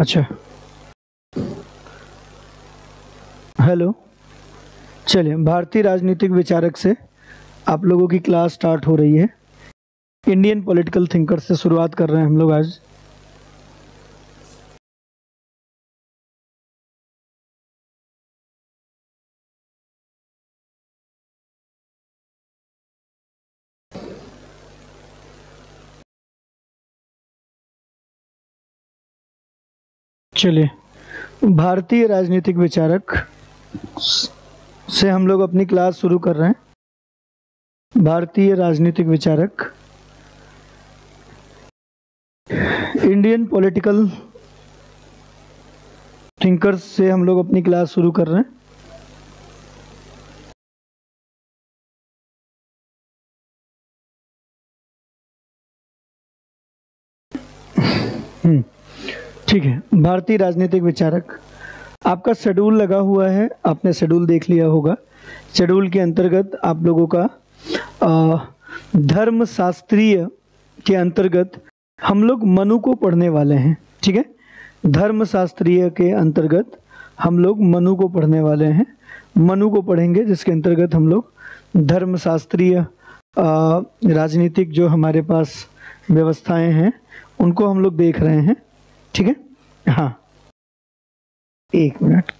अच्छा। हेलो चलिए, भारतीय राजनीतिक विचारक से आप लोगों की क्लास स्टार्ट हो रही है। इंडियन पॉलिटिकल थिंकर से शुरुआत कर रहे हैं हम लोग आज। चलिए। भारतीय राजनीतिक विचारक से हम लोग अपनी क्लास शुरू कर रहे हैं। भारतीय राजनीतिक विचारक। इंडियन पॉलिटिकल थिंकर्स से हम लोग अपनी क्लास शुरू कर रहे हैं। ठीक है, भारतीय राजनीतिक विचारक, आपका शेड्यूल लगा हुआ है, आपने शेड्यूल देख लिया होगा। शेड्यूल के अंतर्गत आप लोगों का धर्म शास्त्रीय के अंतर्गत हम लोग मनु को पढ़ने वाले हैं, ठीक है? धर्म शास्त्रीय के अंतर्गत हम लोग मनु को पढ़ने वाले हैं। मनु को पढ़ेंगे, जिसके अंतर्गत हम लोग धर्म शास्त्रीय राजनीतिक जो हमारे पास व्यवस्थाएँ हैं, उनको हम लोग देख रहे हैं। ठीक है? हाँ। एक मिनट।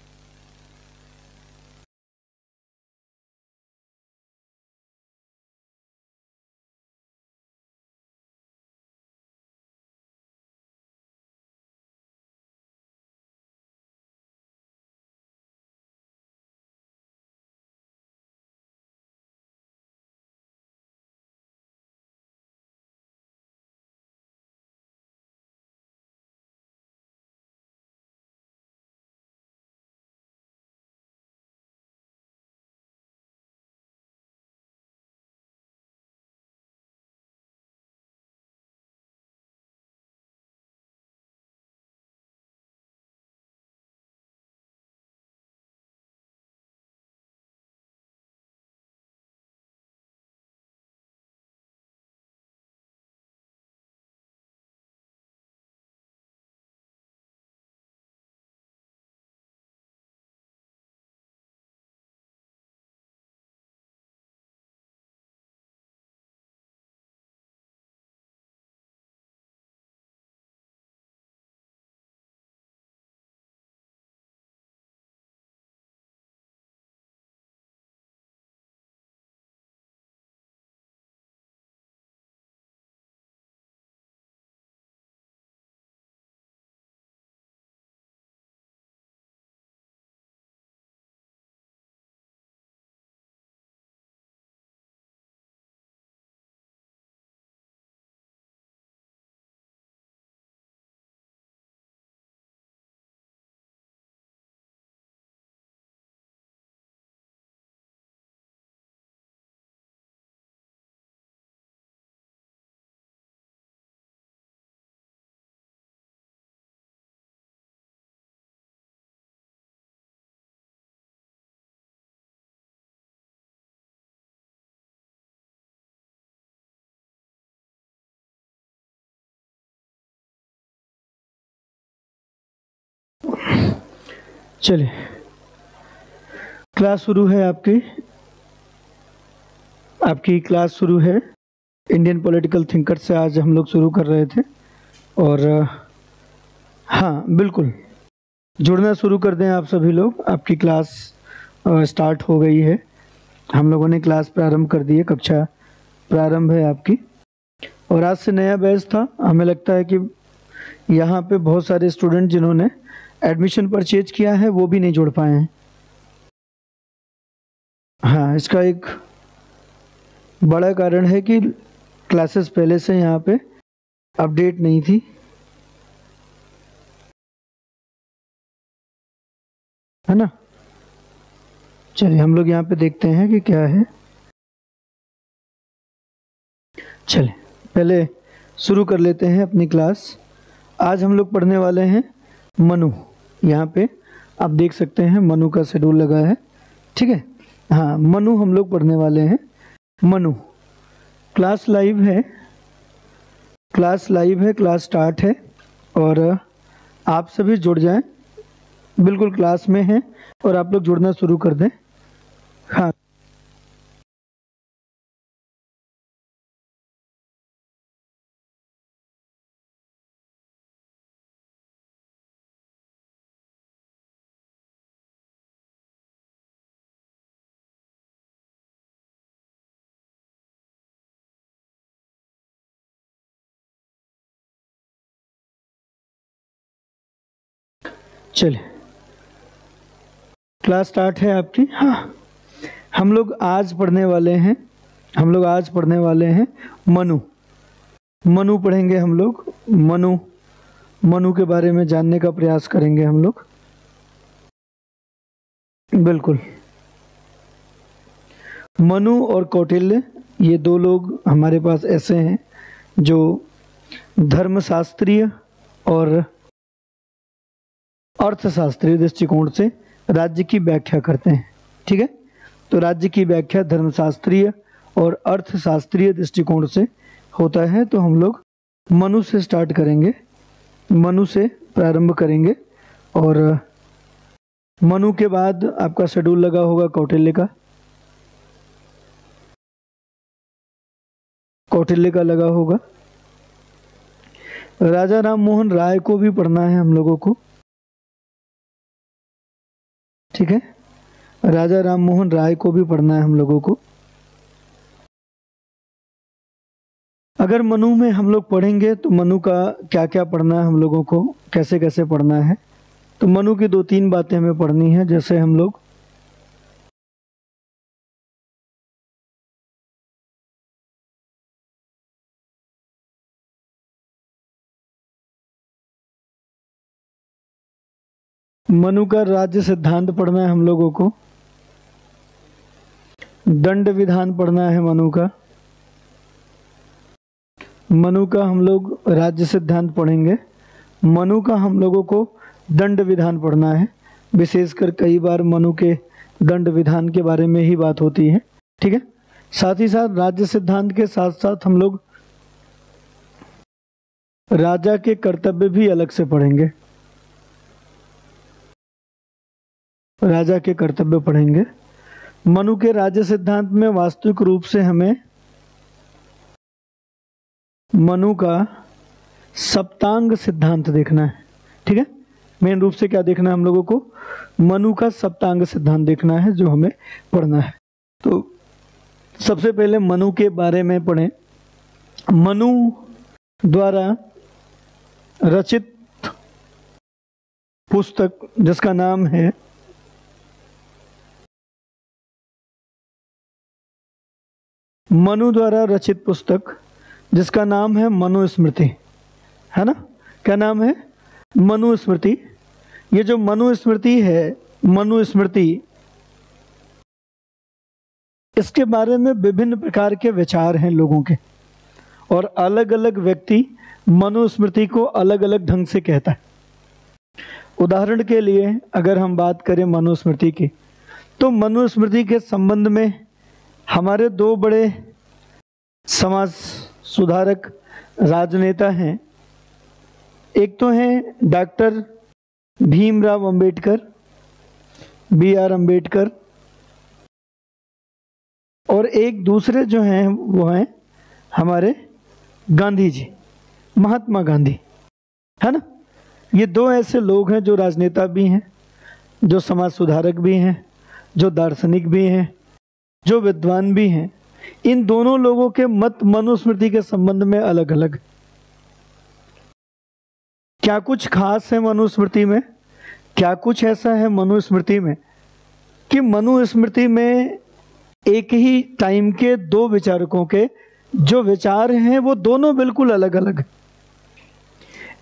चलिए। क्लास शुरू है आपकी। आपकी क्लास शुरू है। इंडियन पॉलिटिकल थिंकर से आज हम लोग शुरू कर रहे थे। और हाँ बिल्कुल। जुड़ना शुरू कर दें आप सभी लोग। आपकी क्लास स्टार्ट हो गई है। हम लोगों ने क्लास प्रारंभ कर दी है। कक्षा प्रारंभ है आपकी। और आज से नया बैच था। हमें लगता है कि यहाँ पे बहुत सारे स्टूडेंट जिन्होंने एडमिशन परचेज किया है, वो भी नहीं जोड़ पाए हैं। हाँ इसका एक बड़ा कारण है कि क्लासेस पहले से यहाँ पे अपडेट नहीं थी। है ना? चलिए, हम लोग यहाँ पे देखते हैं कि क्या है। चलिए, पहले शुरू कर लेते हैं अपनी क्लास। आज हम लोग पढ़ने वाले हैं मनु। यहाँ पे आप देख सकते हैं मनु का शेड्यूल लगा है। ठीक है? हाँ मनु हम लोग पढ़ने वाले हैं। मनु क्लास लाइव है। क्लास लाइव है क्लास स्टार्ट है। और आप सभी जुड़ जाएँ। बिल्कुल क्लास में हैं और आप लोग जुड़ना शुरू कर दें। हाँ। चलिए। क्लास स्टार्ट है आपकी? हाँ। हम लोग आज पढ़ने वाले हैं, हम लोग आज पढ़ने वाले हैं मनु। मनु पढ़ेंगे हम लोग। मनु। मनु के बारे में जानने का प्रयास करेंगे हम लोग। बिल्कुल। मनु और कौटिल्य, ये दो लोग हमारे पास ऐसे हैं जो धर्मशास्त्रीय और अर्थशास्त्रीय दृष्टिकोण से राज्य की व्याख्या करते हैं। ठीक है? तो राज्य की व्याख्या धर्मशास्त्रीय और अर्थशास्त्रीय दृष्टिकोण से होता है। तो हम लोग मनु से स्टार्ट करेंगे। मनु से प्रारंभ करेंगे और मनु के बाद आपका शेड्यूल लगा होगा कौटिल्य का। कौटिल्य का लगा होगा। राजा राम मोहन राय को भी पढ़ना है हम लोगों को। ठीक है? राजा राम मोहन राय को भी पढ़ना है हम लोगों को। अगर मनु में हम लोग पढ़ेंगे तो मनु का क्या क्या पढ़ना है हम लोगों को? कैसे कैसे पढ़ना है? तो मनु की दो तीन बातें हमें पढ़नी है, जैसे हम लोग मनु का राज्य सिद्धांत पढ़ना है हम लोगों को। दंड विधान पढ़ना है मनु का। मनु का हम लोग राज्य सिद्धांत पढ़ेंगे। मनु का हम लोगों को दंड विधान पढ़ना है। विशेषकर कई बार मनु के दंड विधान के बारे में ही बात होती है। ठीक है? साथ ही साथ राज्य सिद्धांत के साथ साथ हम लोग राजा के कर्तव्य भी अलग से पढ़ेंगे। राजा के कर्तव्य पढ़ेंगे। मनु के राज्य सिद्धांत में वास्तविक रूप से हमें मनु का सप्तांग सिद्धांत देखना है। ठीक है? मेन रूप से क्या देखना है हम लोगों को? मनु का सप्तांग सिद्धांत देखना है जो हमें पढ़ना है। तो सबसे पहले मनु के बारे में पढ़ें। मनु द्वारा रचित पुस्तक जिसका नाम है मनु द्वारा रचित पुस्तक, जिसका नाम है मनुस्मृति। है ना? क्या नाम है? मनुस्मृति। ये जो मनुस्मृति है, मनुस्मृति, इसके बारे में विभिन्न प्रकार के विचार हैं लोगों के। और अलग अलग व्यक्ति मनुस्मृति को अलग अलग ढंग से कहता है। उदाहरण के लिए, अगर हम बात करें मनुस्मृति की तो मनुस्मृति के संबंध में हमारे दो बड़े समाज सुधारक राजनेता हैं। एक तो हैं doctor Bhimrao Ambedkar, B R Ambedkar, और एक दूसरे जो हैं, वो हैं हमारे गांधी जी, महात्मा गांधी। है ना? ये दो ऐसे लोग हैं जो राजनेता भी हैं, जो समाज सुधारक भी हैं, जो दार्शनिक भी हैं। जो विद्वान भी हैं, इन दोनों लोगों के मत मनुस्मृति के संबंध में अलग अलग क्या कुछ खास है मनुस्मृति में? क्या कुछ ऐसा है मनुस्मृति में कि मनुस्मृति में एक ही टाइम के दो विचारकों के जो विचार हैं, वो दोनों बिल्कुल अलग अलग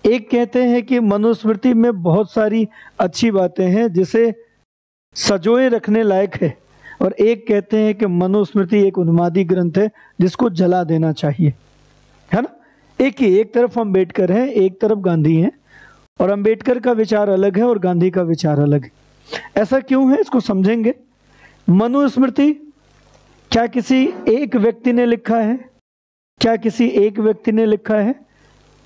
एक कहते हैं कि मनुस्मृति में बहुत सारी अच्छी बातें हैं, जिसे सजोए रखने लायक है। और एक कहते हैं कि मनुस्मृति एक उन्मादी ग्रंथ है जिसको जला देना चाहिए। है ना? एक ही, एक तरफ़ अंबेडकर है, एक तरफ़ गांधी है। और अंबेडकर का विचार अलग है और गांधी का विचार अलग है। ऐसा क्यों है? इसको समझेंगे। मनुस्मृति, क्या किसी एक व्यक्ति ने लिखा है? क्या किसी एक व्यक्ति ने लिखा है?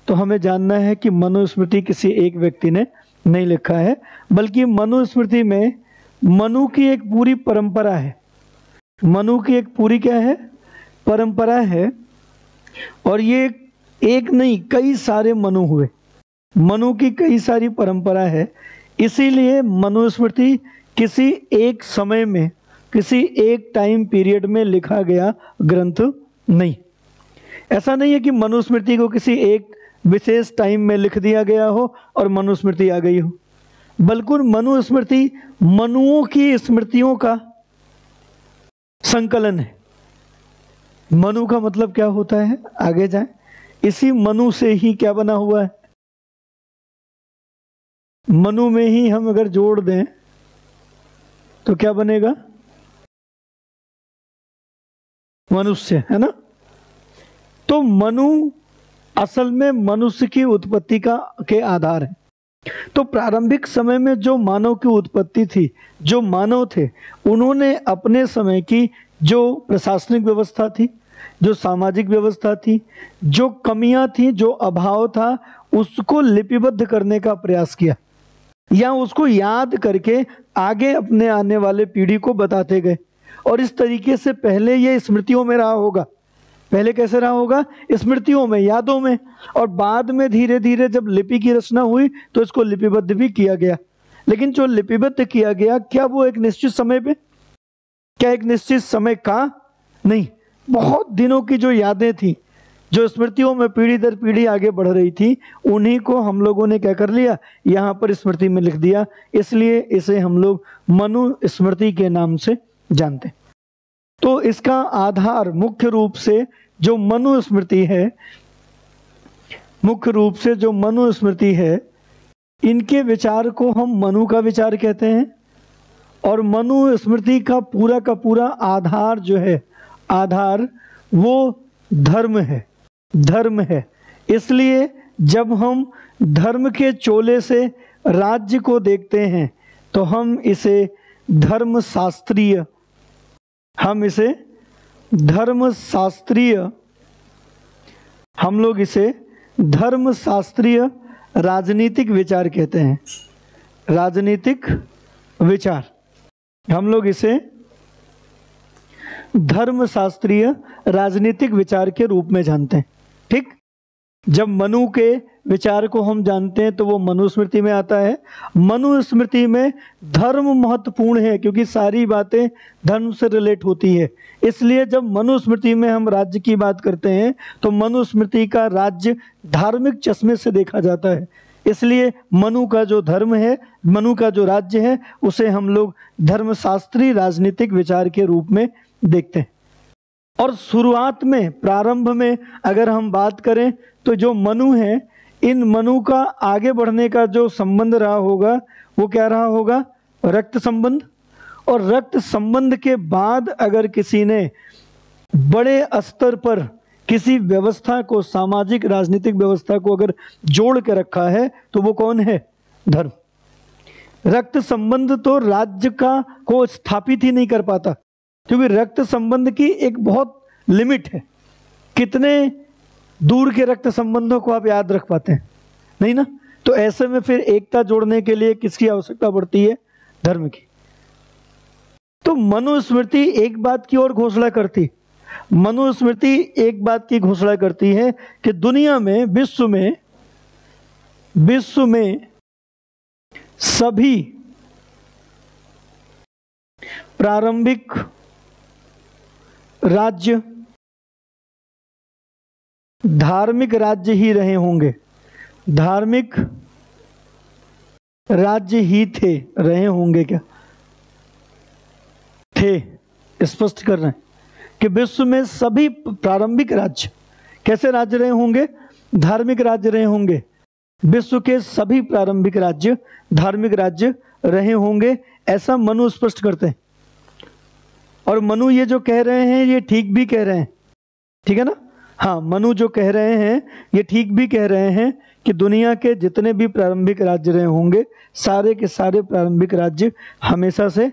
तो हमें जानना है कि मनुस्मृति किसी एक व्यक्ति ने नहीं लिखा है, बल्कि मनुस्मृति में मनु की एक पूरी परंपरा है। मनु की एक पूरी क्या है? परंपरा है और ये एक नहीं, कई सारे मनु हुए। मनु की कई सारी परंपरा है। इसीलिए मनुस्मृति किसी एक समय में, किसी एक टाइम पीरियड में लिखा गया ग्रंथ नहीं। ऐसा नहीं है कि मनुस्मृति को किसी एक विशेष टाइम में लिख दिया गया हो और मनुस्मृति आ गई हो। बल्कि मनुस्मृति, मनुओं की स्मृतियों का संकलन है। मनु का मतलब क्या होता है? आगे जाए। इसी मनु से ही क्या बना हुआ है? मनु में ही हम अगर जोड़ दें तो क्या बनेगा? मनुष्य, है ना? तो मनु असल में मनुष्य की उत्पत्ति का, के आधार है। तो प्रारंभिक समय में जो मानव की उत्पत्ति थी, जो मानव थे, उन्होंने अपने समय की जो प्रशासनिक व्यवस्था थी, जो सामाजिक व्यवस्था थी, जो कमियाँ थी, जो अभाव था, उसको लिपिबद्ध करने का प्रयास किया। या उसको याद करके आगे अपने आने वाले पीढ़ी को बताते गए। और इस तरीके से पहले ये स्मृतियों में रहा होगा। पहले कैसे रहा होगा? स्मृतियों में, यादों में। और बाद में धीरे धीरे जब लिपि की रचना हुई तो इसको लिपिबद्ध भी किया गया। लेकिन जो लिपिबद्ध किया गया, क्या वो एक निश्चित समय पे? क्या एक निश्चित समय का? नहीं। बहुत दिनों की जो यादें थी, जो स्मृतियों में पीढ़ी दर पीढ़ी आगे बढ़ रही थी, उन्हीं को हम लोगों ने क्या कर लिया? यहाँ पर स्मृति में लिख दिया। इसलिए इसे हम लोग मनु स्मृति के नाम से जानते तो इसका आधार मुख्य रूप से जो मनुस्मृति है, मुख्य रूप से जो मनुस्मृति है, इनके विचार को हम मनु का विचार कहते हैं। और मनुस्मृति का पूरा का पूरा आधार जो है, आधार वो धर्म है धर्म है। इसलिए जब हम धर्म के चोले से राज्य को देखते हैं तो हम इसे धर्म शास्त्रीय हम इसे धर्म शास्त्रीय हम लोग इसे धर्म शास्त्रीय राजनीतिक विचार कहते हैं। राजनीतिक विचार। हम लोग इसे धर्म शास्त्रीय राजनीतिक विचार के रूप में जानते हैं। ठीक? जब मनु के विचार को हम जानते हैं तो वो मनुस्मृति में आता है। मनुस्मृति में धर्म महत्वपूर्ण है, क्योंकि सारी बातें धर्म से रिलेट होती है। इसलिए जब मनुस्मृति में हम राज्य की बात करते हैं तो मनुस्मृति का राज्य धार्मिक चश्मे से देखा जाता है। इसलिए मनु का जो धर्म है, मनु का जो राज्य है, उसे हम लोग धर्मशास्त्री राजनीतिक विचार के रूप में देखते हैं। और शुरुआत में, प्रारंभ में अगर हम बात करें तो जो मनु है इन मनु का आगे बढ़ने का जो संबंध रहा होगा, वो क्या रहा होगा? रक्त संबंध। और रक्त संबंध के बाद अगर किसी ने बड़े स्तर पर किसी व्यवस्था को, सामाजिक, राजनीतिक व्यवस्था को अगर जोड़ के रखा है तो वो कौन है? धर्म। रक्त संबंध तो राज्य का को स्थापित ही नहीं कर पाता, क्योंकि रक्त संबंध की एक बहुत लिमिट है। कितने दूर के रक्त संबंधों को आप याद रख पाते हैं। नहीं ना? तो ऐसे में फिर एकता जोड़ने के लिए किसकी आवश्यकता पड़ती है? धर्म की। तो मनुस्मृति एक बात की ओर घोषणा करती मनुस्मृति एक बात की घोषणा करती है कि दुनिया में, विश्व में विश्व में सभी प्रारंभिक राज्य धार्मिक राज्य ही रहे होंगे। धार्मिक राज्य ही थे, रहे होंगे क्या? थे, स्पष्ट कर रहे हैं कि विश्व में सभी प्रारंभिक राज्य कैसे राज्य रहे होंगे? धार्मिक राज्य रहे होंगे। विश्व के सभी प्रारंभिक राज्य धार्मिक राज्य रहे होंगे, ऐसा मनु स्पष्ट करते हैं। और मनु ये जो कह रहे हैं, ये ठीक भी कह रहे हैं। ठीक है ना? हाँ मनु जो कह रहे हैं, ये ठीक भी कह रहे हैं कि दुनिया के जितने भी प्रारंभिक राज्य रहे होंगे, सारे के सारे प्रारंभिक राज्य हमेशा से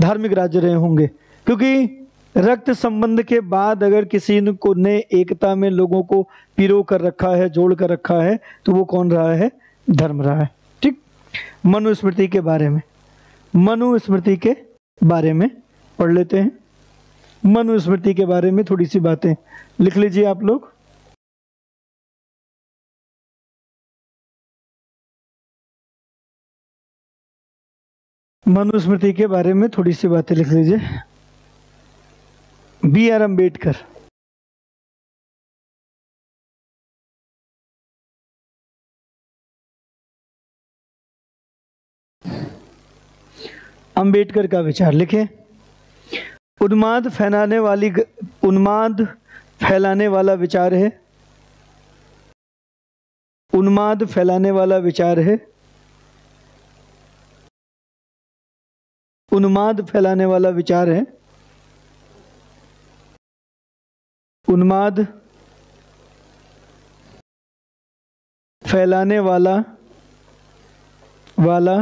धार्मिक राज्य रहे होंगे। क्योंकि रक्त संबंध के बाद अगर किसी को ने एकता में लोगों को पिरो कर रखा है, जोड़ कर रखा है तो वो कौन रहा है? धर्म रहा है। ठीक? मनुस्मृति के बारे में। मनुस्मृति के बारे में पढ़ लेते हैं। मनुस्मृति के बारे में थोड़ी सी बातें। लिख लीजिए आप लोग। मनुस्मृति के बारे में थोड़ी सी बातें लिख लीजिए। बी आर अंबेडकर अंबेडकर का विचार लिखें। उन्माद फैलाने वाली उन्माद फैलाने वाला विचार है। उन्माद फैलाने वाला विचार है। उन्माद फैलाने वाला विचार है। उन्माद फैलाने वाला वाला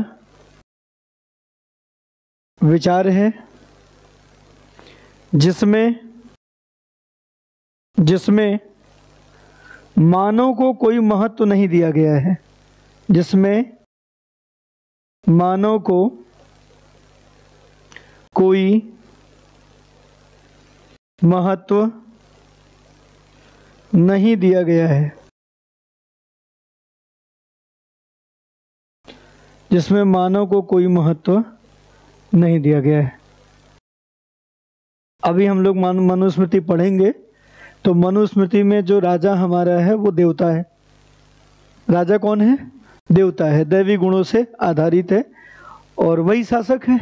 विचार है। जिसमें जिसमें मानव को कोई महत्व नहीं दिया गया है, जिसमें मानव को कोई महत्व नहीं दिया गया है, जिसमें मानव को कोई महत्व नहीं दिया गया है। अभी हम लोग मनुस्मृति पढ़ेंगे तो मनुस्मृति में जो राजा हमारा है, वो देवता है। राजा कौन है? देवता है। दैवी गुणों से आधारित है, और वही शासक है।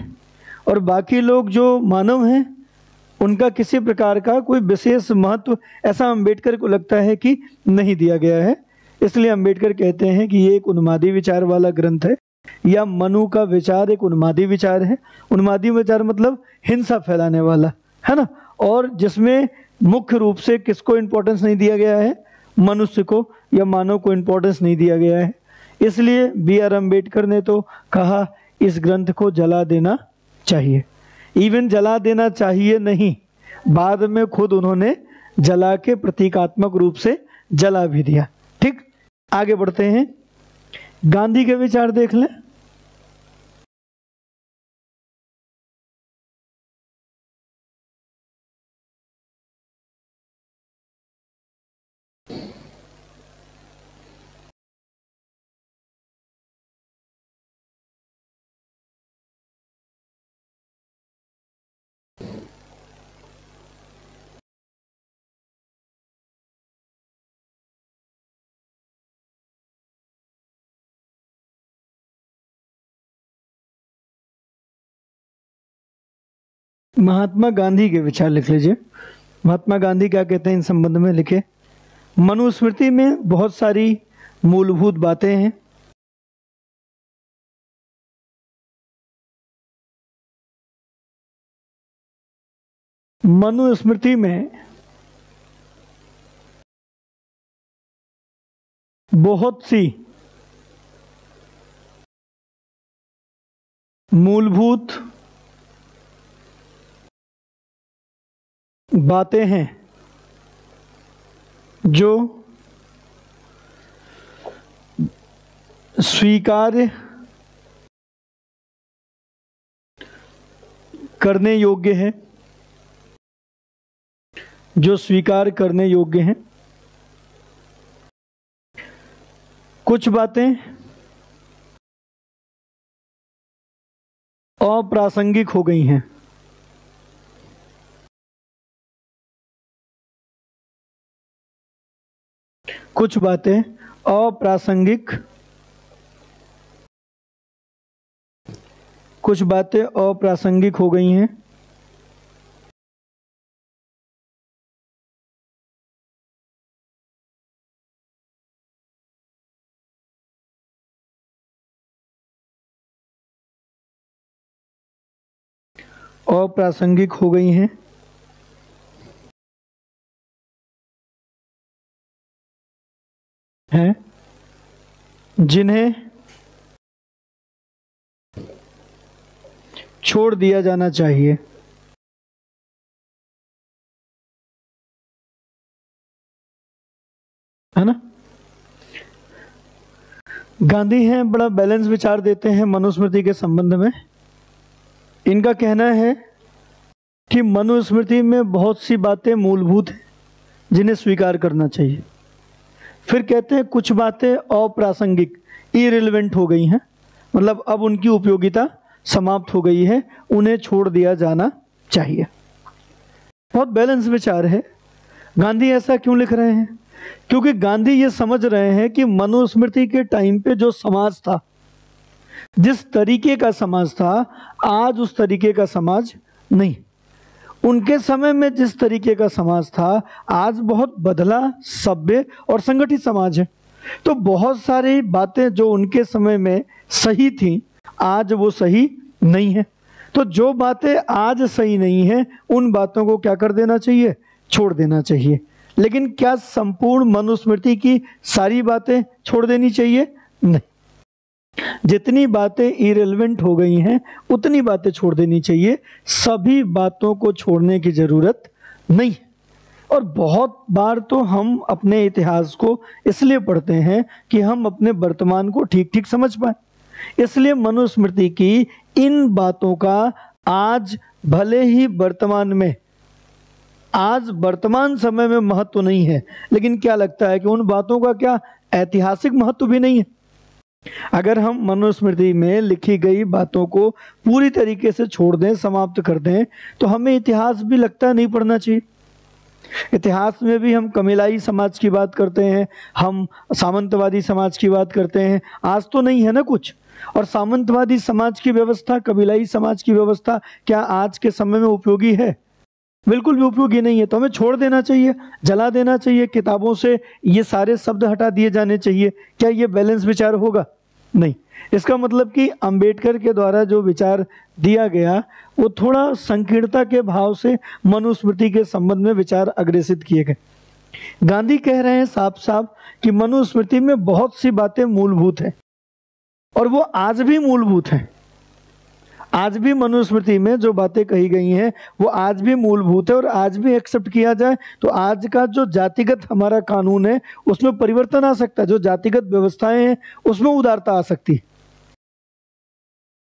और बाकी लोग जो मानव हैं, उनका किसी प्रकार का कोई विशेष महत्व, ऐसा अंबेडकर को लगता है कि नहीं दिया गया है। इसलिए अंबेडकर कहते हैं कि ये एक उन्मादी विचार वाला ग्रंथ है, या मनु का विचार एक उन्मादी विचार है। उन्मादी विचार मतलब हिंसा फैलाने वाला। है ना? और जिसमें मुख्य रूप से किसको इम्पोर्टेंस नहीं दिया गया है? मनुष्य को या मानव को इम्पोर्टेंस नहीं दिया गया है। इसलिए बी आर अंबेडकर ने तो कहा, इस ग्रंथ को जला देना चाहिए। इवन जला देना चाहिए नहीं, बाद में खुद उन्होंने जला के प्रतीकात्मक रूप से जला भी दिया। ठीक, आगे बढ़ते हैं। गांधी के विचार देख लें। महात्मा गांधी के विचार लिख लीजिए। महात्मा गांधी क्या कहते हैं इन संबंध में लिखे? मनुस्मृति में बहुत सारी मूलभूत बातें हैं। मनुस्मृति में बहुत सी मूलभूत बातें हैं जो स्वीकार्य करने योग्य है, जो स्वीकार करने योग्य हैं। कुछ बातें अप्रासंगिक हो गई हैं। कुछ बातें अप्रासंगिक। कुछ बातें अप्रासंगिक हो गई हैं। अप्रासंगिक हो गई हैं। हैं? जिन्हें छोड़ दिया जाना चाहिए। है ना? गांधी हैं, बड़ा बैलेंस विचार देते हैं मनुस्मृति के संबंध में। इनका कहना है कि मनुस्मृति में बहुत सी बातें मूलभूत हैं जिन्हें स्वीकार करना चाहिए। फिर कहते हैं कुछ बातें अप्रासंगिक इरेलीवेंट हो गई हैं। मतलब अब उनकी उपयोगिता समाप्त हो गई है, उन्हें छोड़ दिया जाना चाहिए। बहुत बैलेंस विचार है। गांधी ऐसा क्यों लिख रहे हैं? क्योंकि गांधी ये समझ रहे हैं कि मनुस्मृति के टाइम पे जो समाज था, जिस तरीके का समाज था, आज उस तरीके का समाज नहीं। उनके समय में जिस तरीके का समाज था, आज बहुत बदला, सभ्य और संगठित समाज है। तो बहुत सारी बातें जो उनके समय में सही थी, आज वो सही नहीं है। तो जो बातें आज सही नहीं है, उन बातों को क्या कर देना चाहिए? छोड़ देना चाहिए। लेकिन क्या संपूर्ण मनुस्मृति की सारी बातें छोड़ देनी चाहिए? नहीं। जितनी बातें इरेलीवेंट हो गई हैं, उतनी बातें छोड़ देनी चाहिए। सभी बातों को छोड़ने की ज़रूरत नहीं। और बहुत बार तो हम अपने इतिहास को इसलिए पढ़ते हैं कि हम अपने वर्तमान को ठीक ठीक समझ पाए। इसलिए मनुस्मृति की इन बातों का आज भले ही वर्तमान में, आज वर्तमान समय में महत्व नहीं है, लेकिन क्या लगता है कि उन बातों का क्या ऐतिहासिक महत्व भी नहीं है? अगर हम मनुस्मृति में लिखी गई बातों को पूरी तरीके से छोड़ दें, समाप्त कर दें तो हमें इतिहास भी लगता नहीं पढ़ना चाहिए। इतिहास में भी हम कमिलाई समाज की बात करते हैं, हम सामंतवादी समाज की बात करते हैं। आज तो नहीं है ना कुछ? और सामंतवादी समाज की व्यवस्था कबीलाई समाज की व्यवस्था क्या आज के समय में उपयोगी है? बिल्कुल भी उपयोगी नहीं है। तो हमें छोड़ देना चाहिए, जला देना चाहिए, किताबों से ये सारे शब्द हटा दिए जाने चाहिए। क्या ये बैलेंस विचार होगा? नहीं। इसका मतलब कि अंबेडकर के द्वारा जो विचार दिया गया, वो थोड़ा संकीर्णता के भाव से मनुस्मृति के संबंध में विचार अग्रेसित किए गए। गांधी कह रहे हैं साफ़ साफ़ कि मनुस्मृति में बहुत सी बातें मूलभूत हैं और वो आज भी मूलभूत हैं। आज भी मनुस्मृति में जो बातें कही गई हैं, वो आज भी मूलभूत है और आज भी एक्सेप्ट किया जाए तो आज का जो जातिगत हमारा कानून है, उसमें परिवर्तन आ सकता है। जो जातिगत व्यवस्थाएँ हैं, उसमें उदारता आ सकती है।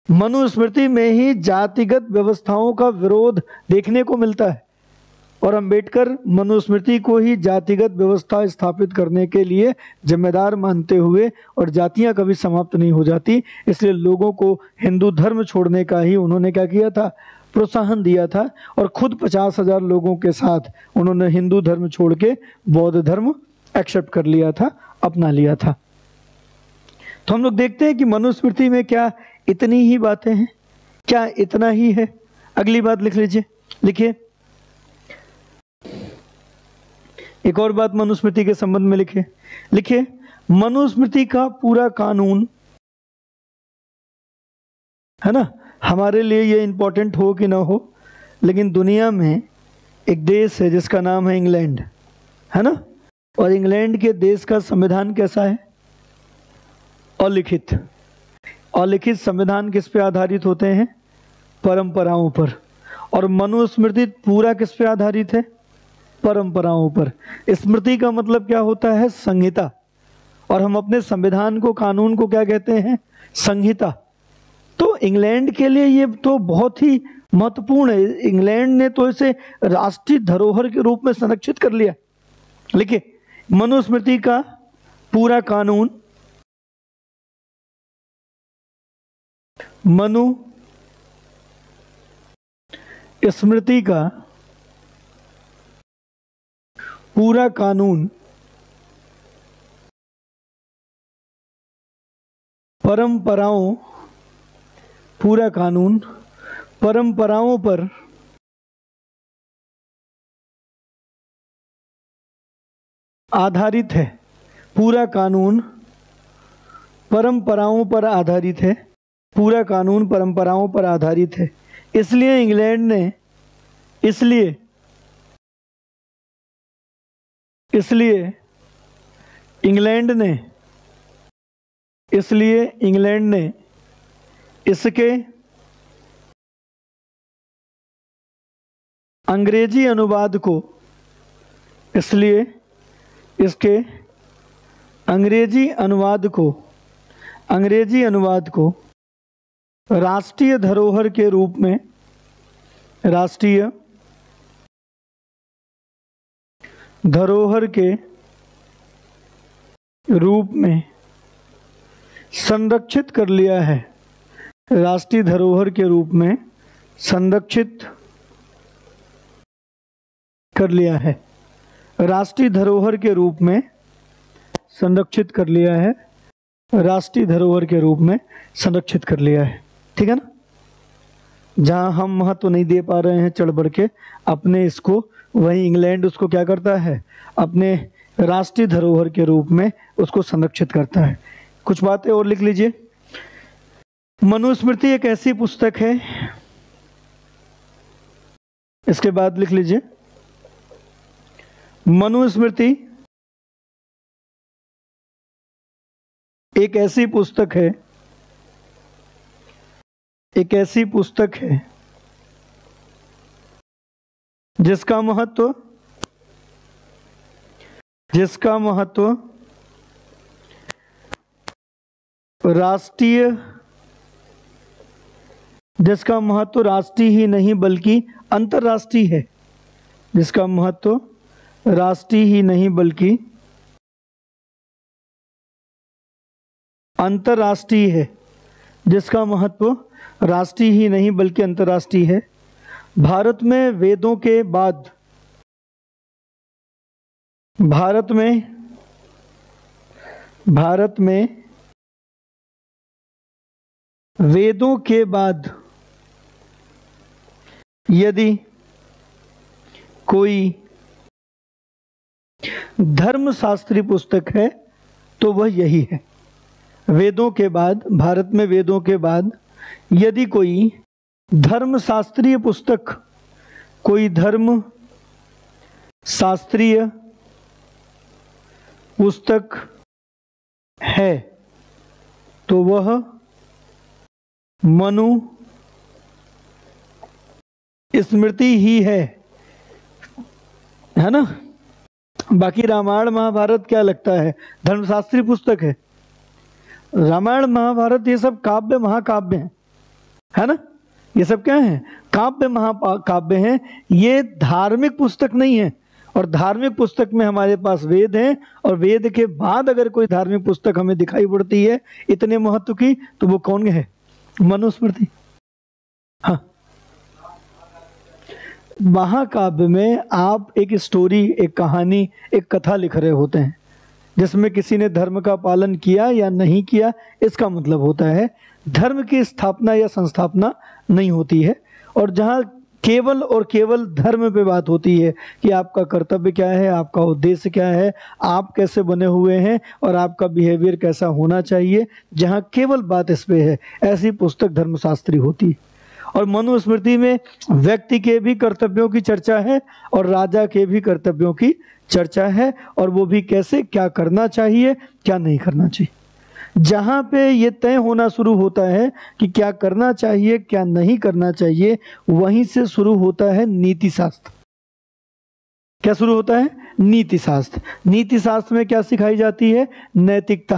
मनुस्मृति में ही जातिगत व्यवस्थाओं का विरोध देखने को मिलता है। और अंबेडकर मनुस्मृति को ही जातिगत व्यवस्था स्थापित करने के लिए जिम्मेदार मानते हुए और जातियाँ कभी समाप्त नहीं हो जाती, इसलिए लोगों को हिंदू धर्म छोड़ने का ही उन्होंने क्या किया था? प्रोत्साहन दिया था और खुद पचास हज़ार लोगों के साथ उन्होंने हिंदू धर्म छोड़ के बौद्ध धर्म एक्सेप्ट कर लिया था, अपना लिया था। तो हम लोग देखते हैं कि मनुस्मृति में क्या इतनी ही बातें हैं, क्या इतना ही है। अगली बात लिख लीजिए। लिखिए एक और बात मनुस्मृति के संबंध में लिखे। लिखे, मनुस्मृति का पूरा कानून है ना? हमारे लिए ये इंपॉर्टेंट हो कि ना हो, लेकिन दुनिया में एक देश है जिसका नाम है इंग्लैंड, है ना? और इंग्लैंड के देश का संविधान कैसा है? अलिखित। अलिखित संविधान किस पे आधारित होते हैं? परंपराओं पर। और मनुस्मृति पूरा किस पे आधारित है? परंपराओं पर। स्मृति का मतलब क्या होता है? संहिता। और हम अपने संविधान को, कानून को क्या कहते हैं? संहिता। तो इंग्लैंड के लिए ये तो बहुत ही महत्वपूर्ण है। इंग्लैंड ने तो इसे राष्ट्रीय धरोहर के रूप में संरक्षित कर लिया। लिखिए, मनुस्मृति का पूरा कानून। मनु, स्मृति का पूरा कानून परंपराओं, पूरा कानून परंपराओं पर आधारित है। पूरा कानून परंपराओं पर आधारित है। पूरा कानून परंपराओं पर आधारित है। इसलिए इंग्लैंड ने इसलिए इसलिए इंग्लैंड ने, इसलिए इंग्लैंड ने इसके अंग्रेज़ी अनुवाद को, इसलिए इसके अंग्रेज़ी अनुवाद को, अंग्रेज़ी अनुवाद को राष्ट्रीय धरोहर के रूप में, राष्ट्रीय धरोहर के रूप में संरक्षित कर लिया है। राष्ट्रीय धरोहर के रूप में संरक्षित कर लिया है। राष्ट्रीय धरोहर के रूप में संरक्षित कर लिया है। राष्ट्रीय धरोहर के रूप में संरक्षित कर लिया है। ठीक है ना? जहाँ हम महत्व तो नहीं दे पा रहे हैं, चढ़ बढ़ के अपने इसको वहीं इंग्लैंड उसको क्या करता है? अपने राष्ट्रीय धरोहर के रूप में उसको संरक्षित करता है। कुछ बातें और लिख लीजिए। मनुस्मृति एक ऐसी पुस्तक है। इसके बाद लिख लीजिए। मनुस्मृति एक ऐसी पुस्तक है। एक ऐसी पुस्तक है। जिसका महत्व? जिसका महत्व? राष्ट्रीय। जिसका महत्व राष्ट्रीय ही नहीं, बल्कि अंतर्राष्ट्रीय है। जिसका महत्व राष्ट्रीय ही नहीं, बल्कि अंतर्राष्ट्रीय है। जिसका महत्व राष्ट्रीय ही नहीं, बल्कि अंतर्राष्ट्रीय है। भारत में वेदों के बाद। भारत में भारत में वेदों के बाद यदि कोई धर्मशास्त्री पुस्तक है तो वह यही है। वेदों के बाद, भारत में वेदों के बाद यदि कोई धर्मशास्त्रीय पुस्तक। कोई धर्म शास्त्रीय पुस्तक है तो वह मनु स्मृति ही है। है ना? बाकी रामायण महाभारत क्या लगता है? धर्मशास्त्री पुस्तक है। रामायण महाभारत ये सब काव्य, महाकाव्य हैं। है ना? ये सब क्या है? काव्य महाकाव्य हैं। ये धार्मिक पुस्तक नहीं है। और धार्मिक पुस्तक में हमारे पास वेद हैं। और वेद के बाद अगर कोई धार्मिक पुस्तक हमें दिखाई पड़ती है इतने महत्व की तो वो कौन है? मनुस्मृति। हाँ। महाकाव्य में आप एक स्टोरी, एक कहानी, एक कथा लिख रहे होते हैं। जिसमें किसी ने धर्म का पालन किया या नहीं किया, इसका मतलब होता है धर्म की स्थापना या संस्थापना नहीं होती है। और जहाँ केवल और केवल धर्म पे बात होती है कि आपका कर्तव्य क्या है, आपका उद्देश्य क्या है, आप कैसे बने हुए हैं और आपका बिहेवियर कैसा होना चाहिए, जहाँ केवल बात इस पे है, ऐसी पुस्तक धर्मशास्त्री होती है। और मनुस्मृति में व्यक्ति के भी कर्तव्यों की चर्चा है और राजा के भी कर्तव्यों की चर्चा है और वो भी कैसे, क्या करना चाहिए, क्या नहीं करना चाहिए। जहाँ पे ये तय होना शुरू होता है कि क्या करना चाहिए, क्या नहीं करना चाहिए, वहीं से शुरू होता है नीति शास्त्र। क्या शुरू होता है? नीति शास्त्र। नीति शास्त्र में क्या सिखाई जाती है? नैतिकता।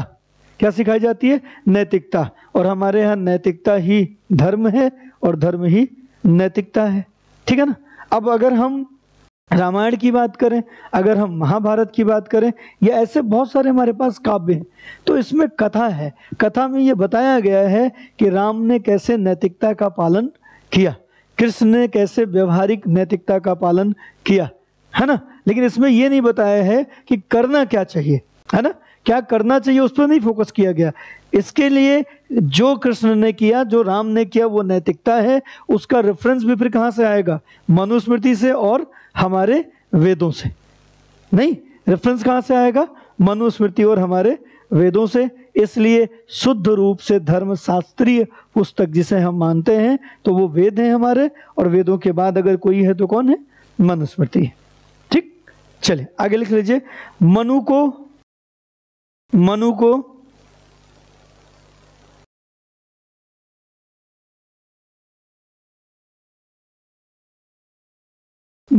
क्या सिखाई जाती है? नैतिकता। और हमारे यहाँ नैतिकता ही धर्म है और धर्म ही नैतिकता है। ठीक है ना? अब अगर हम रामायण की बात करें, अगर हम महाभारत की बात करें, या ऐसे बहुत सारे हमारे पास काव्य हैं तो इसमें कथा है। कथा में ये बताया गया है कि राम ने कैसे नैतिकता का पालन किया, कृष्ण ने कैसे व्यवहारिक नैतिकता का पालन किया, है ना? लेकिन इसमें ये नहीं बताया है कि करना क्या चाहिए, है ना? क्या करना चाहिए उस पर नहीं फोकस किया गया। इसके लिए जो कृष्ण ने किया, जो राम ने किया, वो नैतिकता है, उसका रेफरेंस भी फिर कहाँ से आएगा? मनुस्मृति से और हमारे वेदों से। नहीं रेफरेंस कहाँ से आएगा? मनुस्मृति और हमारे वेदों से। इसलिए शुद्ध रूप से धर्म शास्त्रीय पुस्तक जिसे हम मानते हैं तो वो वेद हैं हमारे, और वेदों के बाद अगर कोई है तो कौन है? मनुस्मृति ठीक? चलिए, आगे लिख लीजिए। मनु को मनु को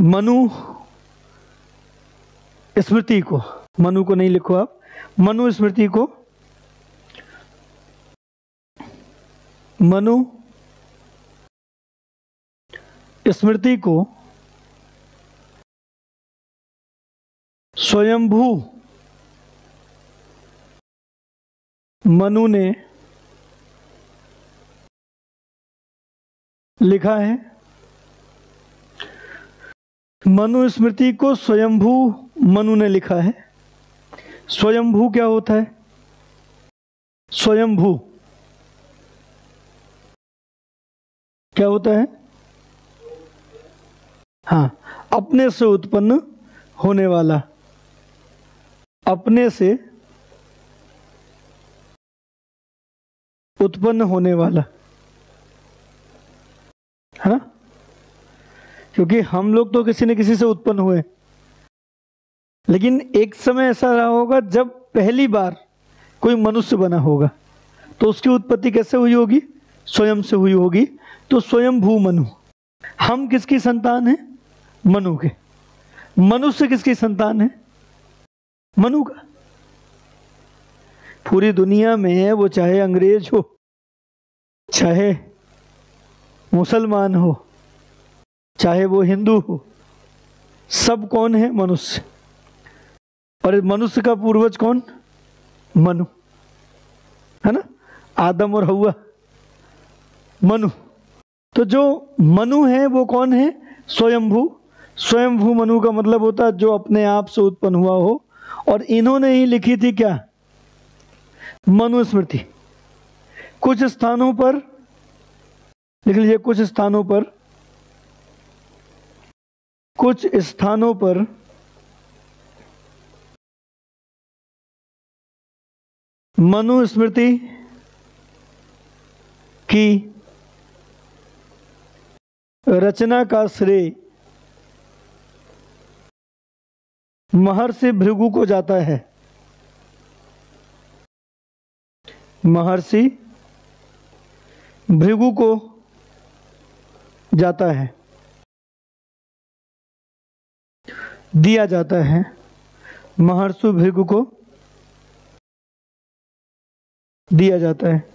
मनु, स्मृति को, मनु को नहीं लिखो आप, मनु स्मृति को, मनु स्मृति को स्वयंभू मनु ने लिखा है। मनु स्मृति को स्वयंभू मनु ने लिखा है। स्वयंभू क्या होता है? स्वयंभू। क्या होता है? हाँ अपने से उत्पन्न होने वाला। अपने से उत्पन्न होने वाला है ना क्योंकि हम लोग तो किसी न किसी से उत्पन्न हुए। लेकिन एक समय ऐसा रहा होगा, जब पहली बार कोई मनुष्य बना होगा तो उसकी उत्पत्ति कैसे हुई होगी? स्वयं से हुई होगी। तो स्वयं भू मनु। हम किसकी संतान है? मनु के। मनुष्य किसकी संतान है? मनु का। पूरी दुनिया में वो चाहे अंग्रेज़ हो, चाहे मुसलमान हो चाहे वो हिंदू हो, सब कौन है मनुष्य? और मनुष्य का पूर्वज कौन? मनु। है ना? आदम और हवा। मनु। तो जो मनु है, वो कौन है? स्वयंभू। स्वयंभू मनु का मतलब होता है जो अपने आप से उत्पन्न हुआ हो। और इन्होंने ही लिखी थी क्या? मनुस्मृति। कुछ स्थानों पर लिख लीजिए, कुछ स्थानों पर कुछ स्थानों पर मनुस्मृति की रचना का श्रेय महर्षि भृगु को जाता है। महर्षि भृगु को जाता है। दिया जाता है। महर्षु भृगु को दिया जाता है।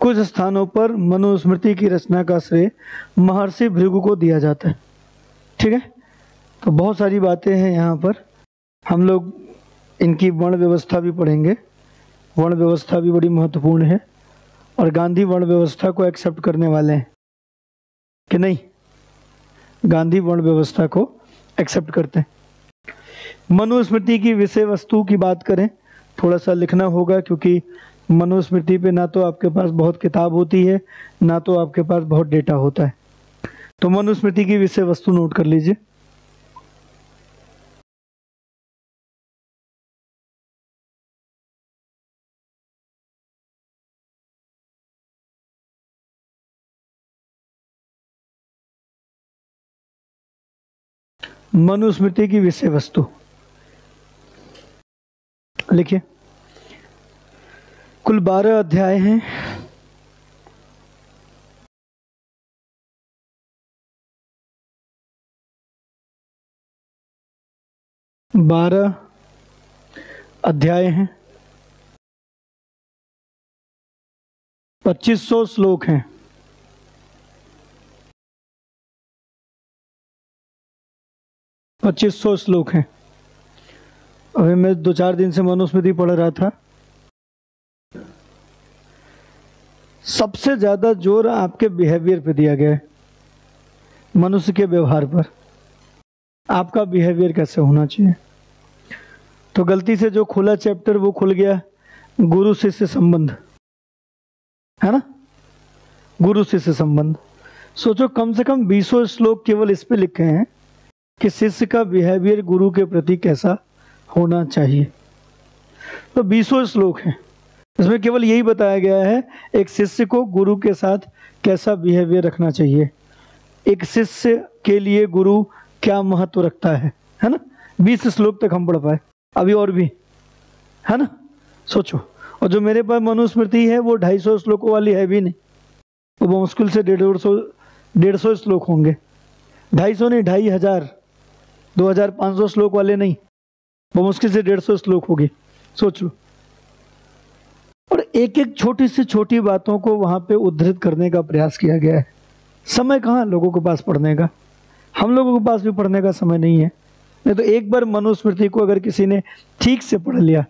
कुछ स्थानों पर मनुस्मृति की रचना का श्रेय महर्षि भृगु को दिया जाता है। ठीक है? तो बहुत सारी बातें हैं यहाँ पर। हम लोग इनकी वर्ण व्यवस्था भी पढ़ेंगे। वर्ण व्यवस्था भी बड़ी महत्वपूर्ण है। और गांधी वर्ण व्यवस्था को एक्सेप्ट करने वाले हैं। कि नहीं? गांधी वर्ण व्यवस्था को एक्सेप्ट करते हैं। मनुस्मृति की विषय वस्तु की बात करें, थोड़ा सा लिखना होगा क्योंकि मनुस्मृति पे ना तो आपके पास बहुत किताब होती है, ना तो आपके पास बहुत डेटा होता है। तो मनुस्मृति की विषय वस्तु नोट कर लीजिए। मनुस्मृति की विषय वस्तु। लिखिए। कुल बारह अध्याय हैं। बारह अध्याय हैं। पच्चीस सौ श्लोक हैं। पच्चीस सौ श्लोक हैं। अभी मैं दो चार दिन से मनुस्मृति पढ़ रहा था। सबसे ज़्यादा ज़ोर आपके बिहेवियर पे दिया गया है, मनुष्य के व्यवहार पर। आपका बिहेवियर कैसे होना चाहिए? तो गलती से जो खुला चैप्टर वो खुल गया, गुरु, शिष्य, संबंध। है ना? गुरु, शिष्य, संबंध। सोचो, कम से कम बीसों श्लोक केवल इस पे लिखे हैं। कि शिष्य का बिहेवियर गुरु के प्रति कैसा होना चाहिए। तो बीसों श्लोक हैं। इसमें केवल यही बताया गया है, एक शिष्य को गुरु के साथ कैसा बिहेवियर रखना चाहिए। एक शिष्य के लिए गुरु क्या महत्व रखता है है ना? बीस श्लोक तक हम पढ़ पाए। अभी और भी, है ना? सोचो। और जो मेरे पास मनुस्मृति है, वो ढाई सौ श्लोकों वाली है भी नहीं। वो मुश्किल से डेढ़ सौ डेढ़ सौ श्लोक होंगे। ढाई सौ नहीं, ढाई हज़ार। दो हज़ार पाँच सौ श्लोक वाले नहीं, वो मुश्किल से डेढ़ सौ श्लोक होगी, सोच लो। और एक एक छोटी से छोटी बातों को वहाँ पे उद्धृत करने का प्रयास किया गया है। समय कहाँ लोगों के पास पढ़ने का? हम लोगों के पास भी पढ़ने का समय नहीं है। नहीं तो एक बार मनुस्मृति को अगर किसी ने ठीक से पढ़ लिया,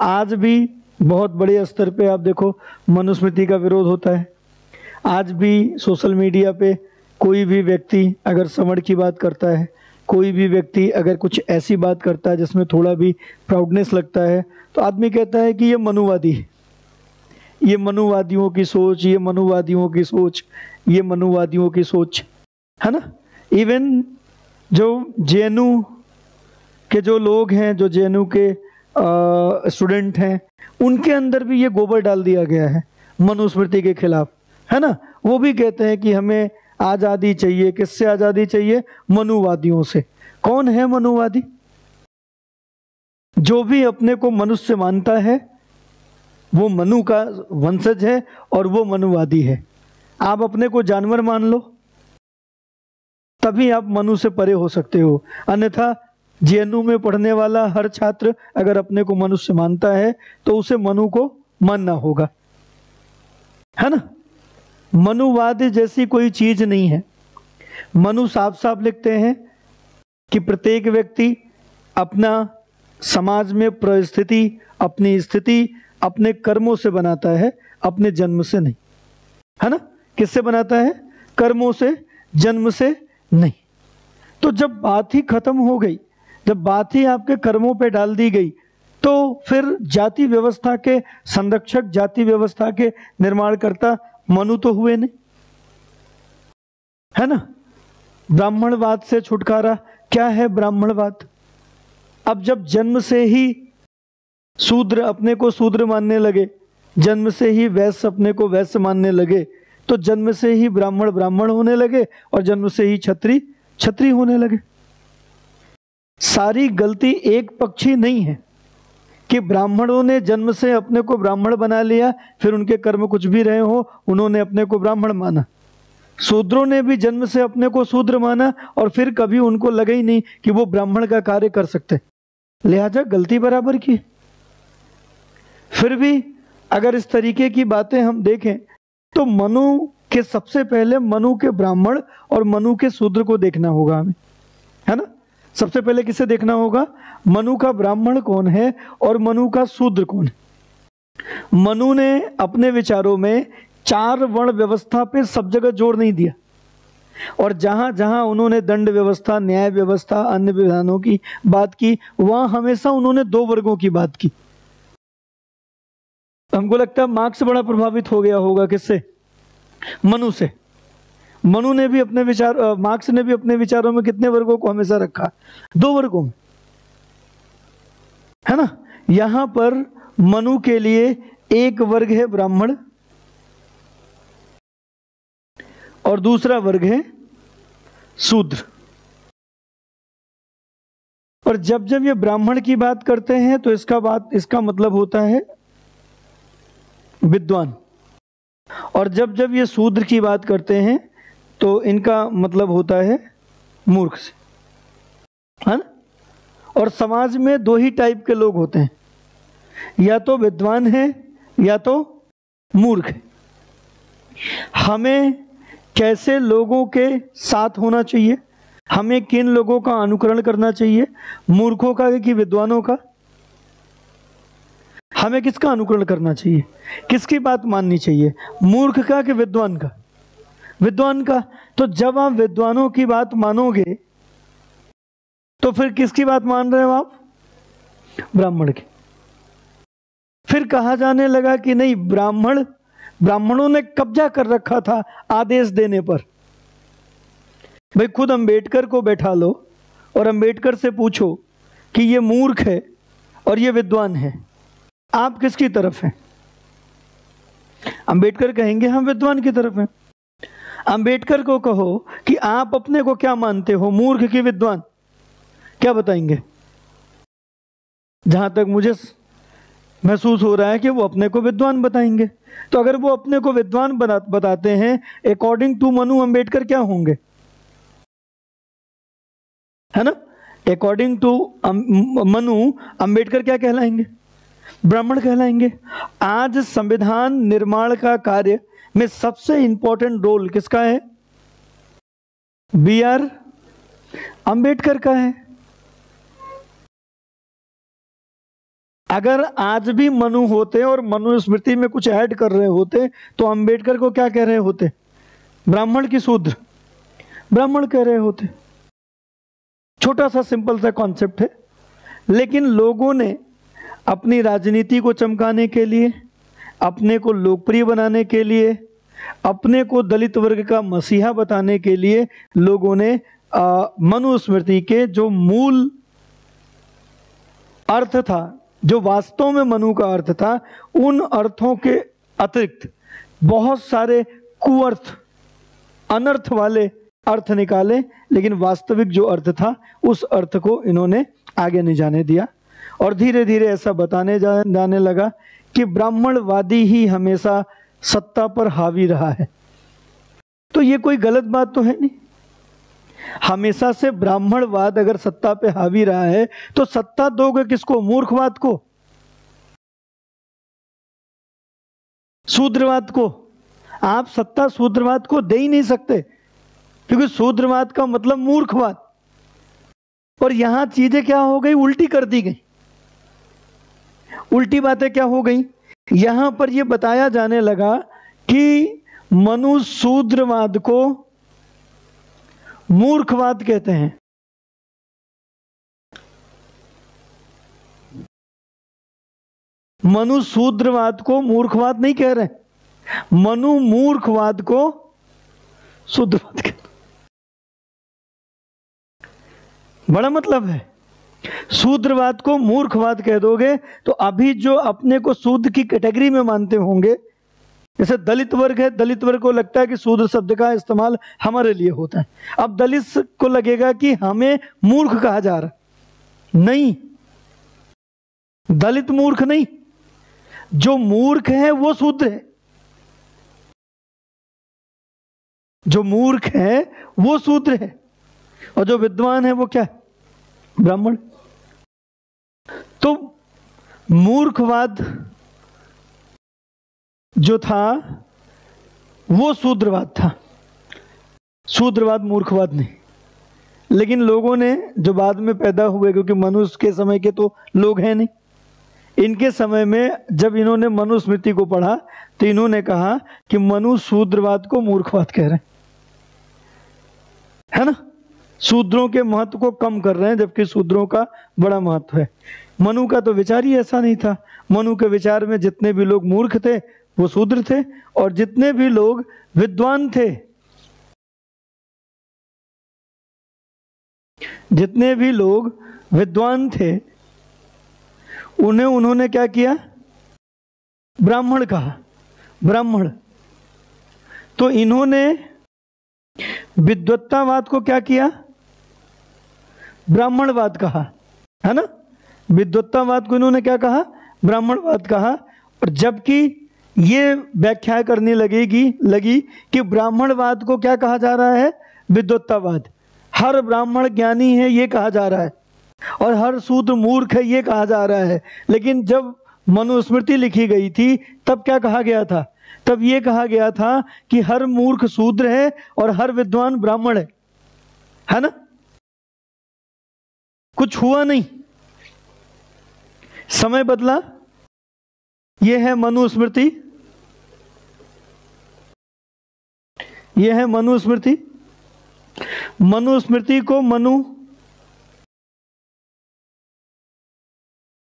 आज भी बहुत बड़े स्तर पे आप देखो मनुस्मृति का विरोध होता है। आज भी सोशल मीडिया पे कोई भी व्यक्ति अगर समण की बात करता है कोई भी व्यक्ति अगर कुछ ऐसी बात करता है जिसमें थोड़ा भी प्राउडनेस लगता है तो आदमी कहता है कि ये मनुवादी ये मनुवादियों की सोच, ये मनुवादियों की सोच, ये मनुवादियों की सोच, है ना? इवन जो जेएनयू के जो लोग हैं, जो जेएनयू के स्टूडेंट हैं, उनके अंदर भी ये गोबर डाल दिया गया है, मनुस्मृति के खिलाफ, है ना? वो भी कहते हैं कि हमें आज़ादी चाहिए, किससे आज़ादी चाहिए? मनुवादियों से। कौन है मनुवादी? जो भी अपने को मनुष्य मानता है, वो मनु का वंशज है और वो मनुवादी है। आप अपने को जानवर मान लो, तभी आप मनु से परे हो सकते हो। अन्यथा, जेएनयू में पढ़ने वाला हर छात्र अगर अपने को मनुष्य मानता है तो उसे मनु को मानना होगा। है ना? मनुवाद जैसी कोई चीज़ नहीं है। मनु साफ़ साफ़ लिखते हैं कि प्रत्येक व्यक्ति अपना समाज में परिस्थिति, अपनी स्थिति, अपने कर्मों से बनाता है, अपने जन्म से नहीं। है ना? किससे बनाता है? कर्मों से, जन्म से नहीं। तो जब बात ही खत्म हो गई, जब बात ही आपके कर्मों पे डाल दी गई तो फिर जाति व्यवस्था के संरक्षक, जाति व्यवस्था के निर्माण करता मनु तो हुए नहीं। है ना? ब्राह्मणवाद से छुटकारा, क्या है ब्राह्मणवाद? अब जब जन्म से ही शूद्र अपने को शूद्र मानने लगे, जन्म से ही वैश्य अपने को वैश्य मानने लगे तो जन्म से ही ब्राह्मण ब्राह्मण होने लगे और जन्म से ही छत्री छत्री होने लगे। सारी गलती एक पक्षी नहीं है। कि ब्राह्मणों ने जन्म से अपने को ब्राह्मण बना लिया, फिर उनके कर्म कुछ भी रहे हो, उन्होंने अपने को ब्राह्मण माना। शूद्रों ने भी जन्म से अपने को शूद्र माना, और फिर कभी उनको लगे ही नहीं कि वो ब्राह्मण का कार्य कर सकते। लिहाजा गलती बराबर की। फिर भी अगर इस तरीके की बातें हम देखें तो मनु के सबसे पहले मनु के ब्राह्मण और मनु के शूद्र को देखना होगा हमें। है ना? सबसे पहले किसे देखना होगा? मनु का ब्राह्मण कौन है और मनु का शूद्र कौन है? मनु ने अपने विचारों में चार वर्ण व्यवस्था पे सब जगह ज़ोर नहीं दिया। और जहाँ जहाँ उन्होंने दंड व्यवस्था, न्याय व्यवस्था, अन्य विधानों की बात की, वहाँ हमेशा उन्होंने दो वर्गों की बात की। हमको लगता है मार्क्स बड़ा प्रभावित हो गया होगा किससे? मनु से। मनु ने भी अपने विचार मार्क्स ने भी अपने विचारों में कितने वर्गों को हमेशा रखा? दो वर्गों में। है ना? यहाँ पर मनु के लिए एक वर्ग है ब्राह्मण और दूसरा वर्ग है शूद्र। और जब जब ये ब्राह्मण की बात करते हैं तो इसका बात, इसका मतलब होता है विद्वान। और जब जब ये शूद्र की बात करते हैं तो इनका मतलब होता है मूर्ख से। है ना? और समाज में दो ही टाइप के लोग होते हैं। या तो विद्वान है, या तो मूर्ख है। हमें कैसे लोगों के साथ होना चाहिए? हमें किन लोगों का अनुकरण करना चाहिए? मूर्खों का कि विद्वानों का? हमें किसका अनुकरण करना चाहिए? किसकी बात माननी चाहिए? मूर्ख का कि विद्वान का? विद्वान का? तो जब आप विद्वानों की बात मानोगे तो फिर किसकी बात मान रहे हो आप? ब्राह्मण की। फिर कहा जाने लगा कि नहीं, ब्राह्मण, ब्राह्मणों ने कब्जा कर रखा था आदेश देने पर। भाई, खुद अंबेडकर को बैठा लो और अंबेडकर से पूछो कि ये मूर्ख है और ये विद्वान है। आप किसकी तरफ़ हैं? अंबेडकर कहेंगे, हम विद्वान की तरफ़ हैं। अंबेडकर को कहो कि आप अपने को क्या मानते हो, मूर्ख की विद्वान? क्या बताएँगे? जहाँ तक मुझे महसूस हो रहा है कि वो अपने को विद्वान बताएँगे। तो अगर वो अपने को विद्वान बताते हैं अकॉर्डिंग टू मनु अंबेडकर क्या होंगे? है ना? अकॉर्डिंग टू मनु अंबेडकर क्या कहलाएँगे? ब्राह्मण कहलाएँगे। आज संविधान निर्माण का कार्य में सबसे इंपॉर्टेंट रोल किसका है? बी आर अंबेडकर का है। अगर आज भी मनु होते और मनुस्मृति में कुछ ऐड कर रहे होते तो अंबेडकर को क्या कह रहे होते? ब्राह्मण की शूद्र ब्राह्मण कह रहे होते। छोटा सा सिंपल सा कॉन्सेप्ट है। लेकिन लोगों ने अपनी राजनीति को चमकाने के लिए, अपने को लोकप्रिय बनाने के लिए अपने को दलित वर्ग का मसीहा बताने के लिए लोगों ने मनुस्मृति के जो मूल अर्थ था, जो वास्तव में मनु का अर्थ था, उन अर्थों के अतिरिक्त बहुत सारे कुअर्थ, अनर्थ वाले अर्थ निकाले, लेकिन वास्तविक जो अर्थ था, उस अर्थ को इन्होंने आगे नहीं जाने दिया। और धीरे धीरे ऐसा बताने जाने लगा कि ब्राह्मणवादी ही हमेशा सत्ता पर हावी रहा है। तो ये कोई गलत बात तो है नहीं। हमेशा से ब्राह्मणवाद अगर सत्ता पे हावी रहा है तो सत्ता दोगे किसको? मूर्खवाद को? शूद्रवाद को? आप सत्ता शूद्रवाद को दे ही नहीं सकते, क्योंकि शूद्रवाद का मतलब मूर्खवाद। और यहाँ चीज़ें क्या हो गई? उल्टी कर दी गई। उल्टी बातें क्या हो गई? यहाँ पर यह बताया जाने लगा कि मनु शूद्रवाद को मूर्खवाद कहते हैं। मनु शूद्रवाद को मूर्खवाद नहीं कह रहे मनु मूर्खवाद को शूद्रवाद कहते बड़ा मतलब है। शूद्रवाद को मूर्खवाद कह दोगे तो अभी जो अपने को शूद्र की कैटेगरी में मानते होंगे, जैसे दलित वर्ग है, दलित वर्ग को लगता है कि शूद्र शब्द का इस्तेमाल हमारे लिए होता है। अब दलित को लगेगा कि हमें मूर्ख कहा जा रहा नहीं। दलित मूर्ख नहीं। जो मूर्ख है, वो शूद्र है। जो मूर्ख है, वो शूद्र है। और जो विद्वान है, वो क्या है? ब्राह्मण। तो मूर्खवाद जो था, वो शूद्रवाद था। शूद्रवाद, मूर्खवाद नहीं। लेकिन लोगों ने जो बाद में पैदा हुए, क्योंकि मनुष्य के समय के तो लोग हैं नहीं। इनके समय में जब इन्होंने मनुस्मृति को पढ़ा तो इन्होंने कहा कि मनु शूद्रवाद को मूर्खवाद कह रहे हैं। है ना? शूद्रों के महत्व को कम कर रहे हैं, जबकि शूद्रों का बड़ा महत्व है। मनु का तो विचार ही ऐसा नहीं था। मनु के विचार में जितने भी लोग मूर्ख थे, वो शूद्र थे और जितने भी लोग विद्वान थे, जितने भी लोग विद्वान थे, उन्हें उन्होंने क्या किया? ब्राह्मण कहा। ब्राह्मण। तो इन्होंने विद्वत्तावाद को क्या किया? ब्राह्मणवाद कहा, है ना? विद्वत्तावाद को इन्होंने क्या कहा? ब्राह्मणवाद कहा। और जबकि ये व्याख्या करने लगेगी, लगी कि ब्राह्मणवाद को क्या कहा जा रहा है? विद्वत्तावाद। हर ब्राह्मण ज्ञानी है, ये कहा जा रहा है। और हर सूत्र मूर्ख है, ये कहा जा रहा है। लेकिन जब मनुस्मृति लिखी गई थी, तब क्या कहा गया था? तब ये कहा गया था कि हर मूर्ख शूद्र है और हर विद्वान ब्राह्मण है। है ना? कुछ हुआ नहीं। समय बदला। यह है मनुस्मृति यह है मनुस्मृति मनुस्मृति को मनु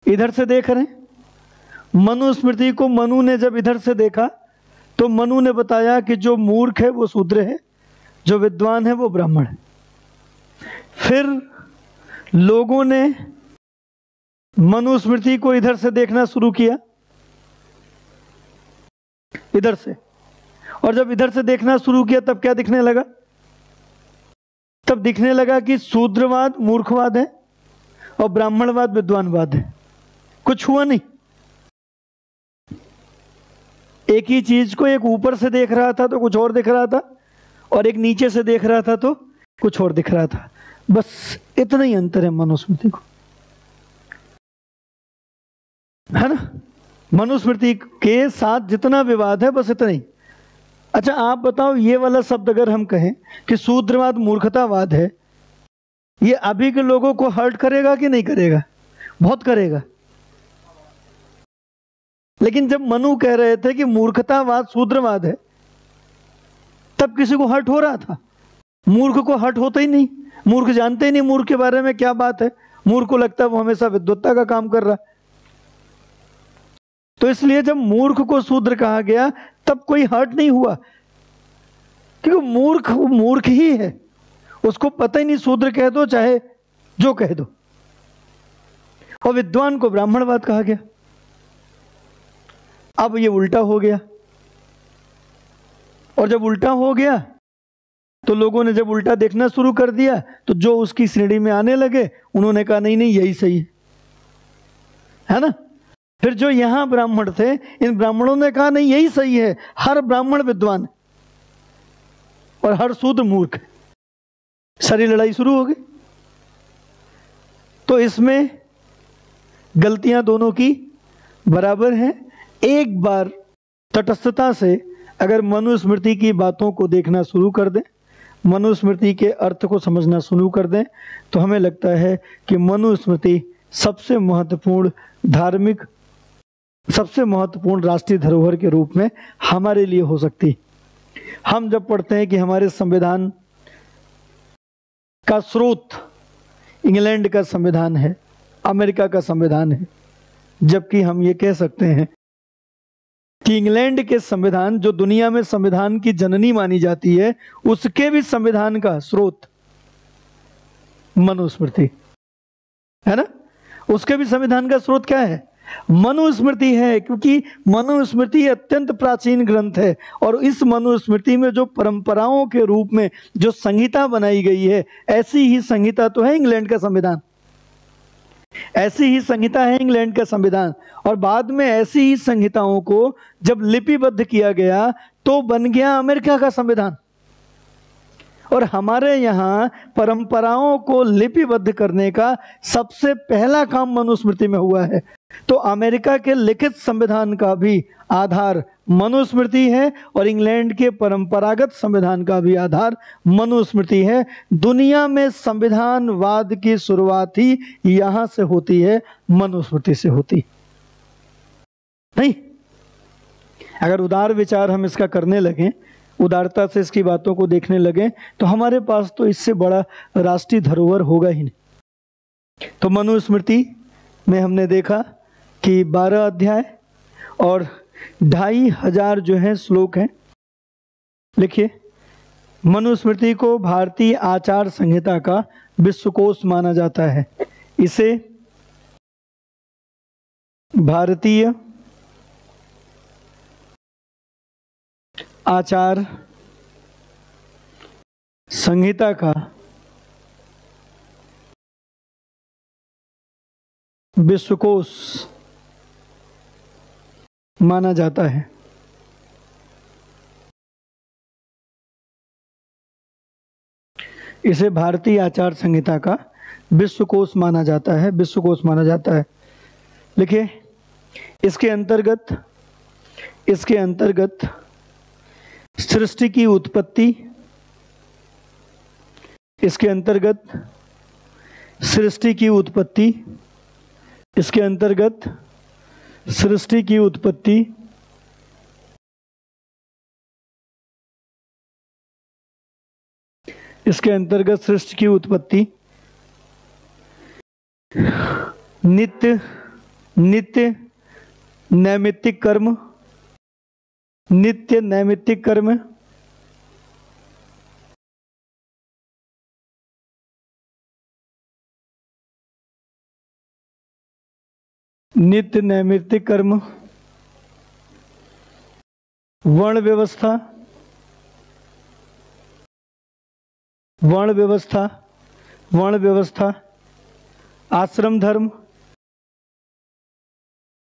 इधर से देख रहे हैं। मनुस्मृति को मनु ने जब इधर से देखा तो मनु ने बताया कि जो मूर्ख है, वो शूद्र है, जो विद्वान है, वो ब्राह्मण है। फिर लोगों ने मनुस्मृति को इधर से देखना शुरू किया। इधर से। और जब इधर से देखना शुरू किया, तब क्या दिखने लगा? तब दिखने लगा कि शूद्रवाद मूर्खवाद है और ब्राह्मणवाद विद्वानवाद है। कुछ हुआ नहीं। एक ही चीज़ को एक ऊपर से देख रहा था तो कुछ और दिख रहा था, और एक नीचे से देख रहा था तो कुछ और दिख रहा था। बस इतना ही अंतर है मनुस्मृति को। है ना? मनुस्मृति के साथ जितना विवाद है, बस इतना ही। अच्छा आप बताओ, ये वाला शब्द अगर हम कहें कि शूद्रवाद, मूर्खतावाद है, ये अभी के लोगों को हर्ट करेगा कि नहीं करेगा? बहुत करेगा। लेकिन जब मनु कह रहे थे कि मूर्खतावाद, शूद्रवाद है, तब किसी को हर्ट हो रहा था। मूर्ख को हर्ट होता ही नहीं। मूर्ख जानते ही नहीं मूर्ख के बारे में क्या बात है। मूर्ख को लगता है वो हमेशा विद्वत्ता का काम कर रहा तो इसलिए जब मूर्ख को शूद्र कहा गया, तब कोई हर्ट नहीं हुआ। क्योंकि मूर्ख मूर्ख ही है। उसको पता ही नहीं शूद्र कह दो, चाहे जो कह दो। और विद्वान को ब्राह्मणवाद कहा गया। अब ये उल्टा हो गया। और जब उल्टा हो गया तो लोगों ने जब उल्टा देखना शुरू कर दिया तो जो उसकी श्रेणी में आने लगे, उन्होंने कहा, नहीं नहीं, यही सही है। है ना? फिर जो यहाँ ब्राह्मण थे, इन ब्राह्मणों ने कहा, नहीं, यही सही है। हर ब्राह्मण विद्वान और हर शूद्र मूर्ख। सारी लड़ाई शुरू हो गई। तो इसमें गलतियाँ दोनों की बराबर हैं। एक बार तटस्थता से अगर मनुस्मृति की बातों को देखना शुरू कर दें, मनुस्मृति के अर्थ को समझना शुरू कर दें तो हमें लगता है कि मनुस्मृति सबसे महत्वपूर्ण धार्मिक सबसे महत्वपूर्ण राष्ट्रीय धरोहर के रूप में हमारे लिए हो सकती। हम जब पढ़ते हैं कि हमारे संविधान का स्रोत इंग्लैंड का संविधान है, अमेरिका का संविधान है, जबकि हम ये कह सकते हैं कि इंग्लैंड के संविधान जो दुनिया में संविधान की जननी मानी जाती है, उसके भी संविधान का स्रोत मनुस्मृति। है ना? उसके भी संविधान का स्रोत क्या है? मनुस्मृति है, क्योंकि मनुस्मृति अत्यंत प्राचीन ग्रंथ है, और इस मनुस्मृति में जो परंपराओं के रूप में जो संहिता बनाई गई है, ऐसी ही संहिता तो है इंग्लैंड का संविधान। ऐसी ही संहिता है इंग्लैंड का संविधान, और बाद में ऐसी ही संहिताओं को जब लिपिबद्ध किया गया तो बन गया अमेरिका का संविधान। और हमारे यहाँ परंपराओं को लिपिबद्ध करने का सबसे पहला काम मनुस्मृति में हुआ है। तो अमेरिका के लिखित संविधान का भी आधार मनुस्मृति है और इंग्लैंड के परंपरागत संविधान का भी आधार मनुस्मृति है। दुनिया में संविधानवाद की शुरुआत ही यहाँ से होती है, मनुस्मृति से होती। नहीं, अगर उदार विचार हम इसका करने लगे, उदारता से इसकी बातों को देखने लगे तो हमारे पास तो इससे बड़ा राष्ट्रीय धरोहर होगा ही नहीं। तो मनुस्मृति में हमने देखा कि बारह अध्याय और ढाई हज़ार जो है श्लोक हैं। लिखिए, मनुस्मृति को भारतीय आचार संहिता का विश्वकोश माना जाता है। इसे भारतीय आचार संहिता का विश्वकोश माना जाता है। इसे भारतीय आचार संहिता का विश्वकोश माना जाता है, विश्वकोश माना जाता है। लिखिए, इसके अंतर्गत इसके अंतर्गत सृष्टि की उत्पत्ति, इसके अंतर्गत सृष्टि की उत्पत्ति, इसके अंतर्गत सृष्टि की उत्पत्ति। इसके अंतर्गत सृष्टि की उत्पत्ति। नित्य नित्य नैमित्तिक कर्म। नित्य नैमित्तिक कर्म। नित्य नैमित्तिक कर्म, वर्ण व्यवस्था वर्ण व्यवस्था वर्ण व्यवस्था, आश्रम धर्म,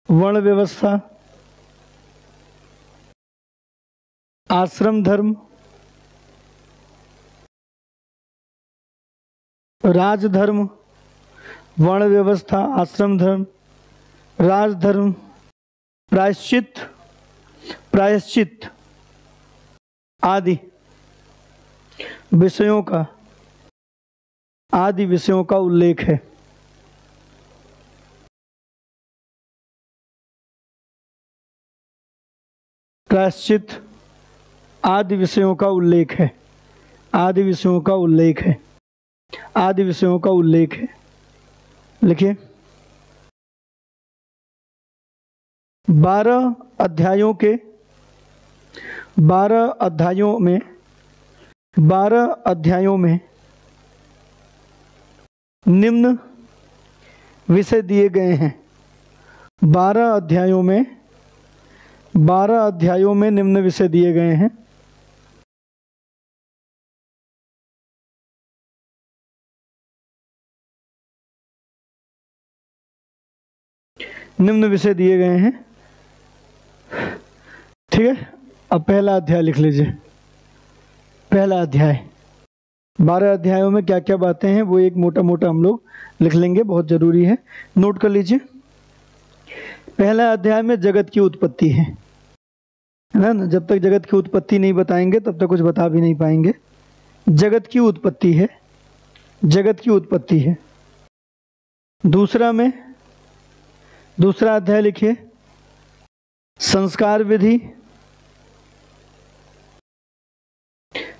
वर्ण व्यवस्था, आश्रम धर्म राजधर्म वर्ण व्यवस्था, आश्रम धर्म राजधर्म, प्रायश्चित प्रायश्चित आदि विषयों का, आदि विषयों का उल्लेख है। प्रायश्चित आदि विषयों का उल्लेख है। आदि विषयों का उल्लेख है। आदि विषयों का उल्लेख है। लिखिए। बारह अध्यायों के, बारह अध्यायों में, बारह अध्यायों में निम्न विषय दिए गए हैं। बारह अध्यायों में, बारह अध्यायों में निम्न विषय दिए गए हैं। निम्न विषय दिए गए हैं। ठीक है? अब पहला अध्याय लिख लीजिए। पहला अध्याय। बारह अध्यायों में क्या क्या बातें हैं, वो एक मोटा मोटा हम लोग लिख लेंगे, बहुत ज़रूरी है। नोट कर लीजिए। पहला अध्याय में जगत की उत्पत्ति है। है ना? जब तक जगत की उत्पत्ति नहीं बताएँगे, तब तक कुछ बता भी नहीं पाएँगे। जगत की उत्पत्ति है। जगत की उत्पत्ति है। दूसरा में, दूसरा अध्याय लिखिए। संस्कार विधि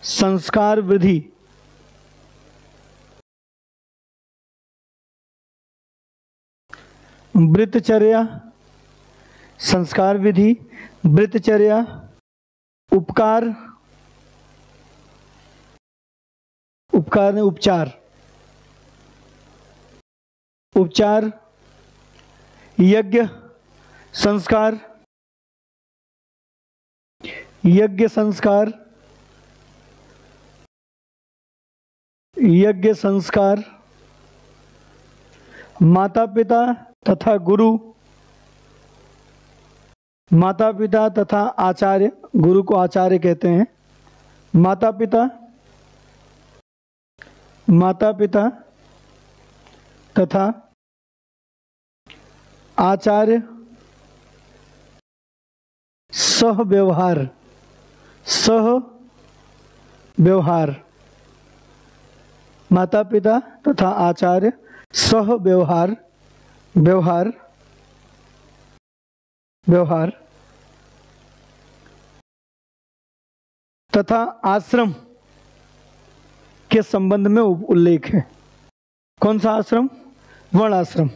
संस्कार विधि वृतचर्या संस्कार विधि वृतचर्या उपकार उपकार ने उपचार। उपचार, यज्ञ, संस्कार यज्ञ संस्कार यज्ञ संस्कार माता पिता तथा गुरु माता पिता तथा आचार्य, गुरु को आचार्य कहते हैं माता पिता माता पिता तथा आचार्य, सह व्यवहार सह व्यवहार। माता पिता तथा आचार्य, सह व्यवहार व्यवहार व्यवहार, तथा आश्रम के संबंध में उल्लेख है। कौन सा आश्रम? वर्ण आश्रम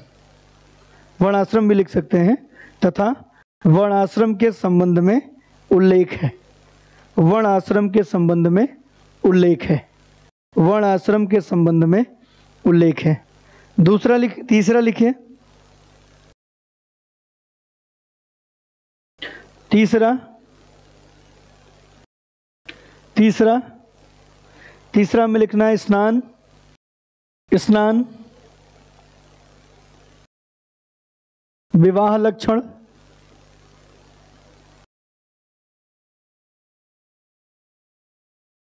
वर्ण आश्रम भी लिख सकते हैं, तथा वर्ण आश्रम के संबंध में उल्लेख है। वर्ण आश्रम के संबंध में उल्लेख है। वर्ण आश्रम के संबंध में उल्लेख है। दूसरा लिख, तीसरा लिखिए। तीसरा। तीसरा। तीसरा में लिखना है स्नान। स्नान। विवाह लक्षण।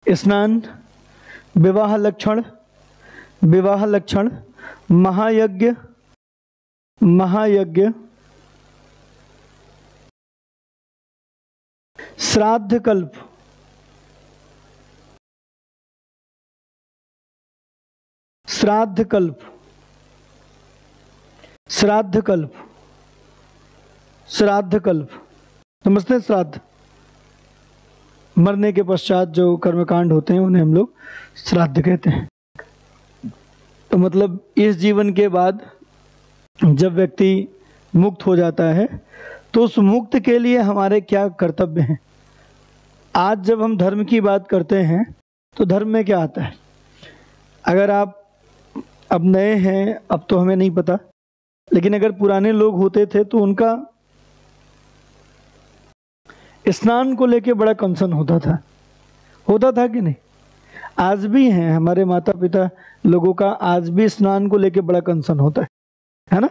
स्नान। विवाह लक्षण विवाह लक्षण, महायज्ञ महायज्ञ। श्राद्ध कल्प। श्राद्ध कल्प। श्राद्ध कल्प। श्राद्ध कल्प। समझते हैं श्राद्ध। मरने के पश्चात जो कर्मकांड होते हैं, उन्हें हम लोग श्राद्ध कहते हैं। तो मतलब इस जीवन के बाद जब व्यक्ति मुक्त हो जाता है तो उस मुक्त के लिए हमारे क्या कर्तव्य हैं? आज जब हम धर्म की बात करते हैं तो धर्म में क्या आता है? अगर आप अब नए हैं, अब तो हमें नहीं पता। लेकिन अगर पुराने लोग होते थे तो उनका स्नान को लेके बड़ा कंसर्न होता था। होता था कि नहीं? आज भी हैं, हमारे माता पिता लोगों का आज भी स्नान को लेके बड़ा कंसर्न होता है। है ना?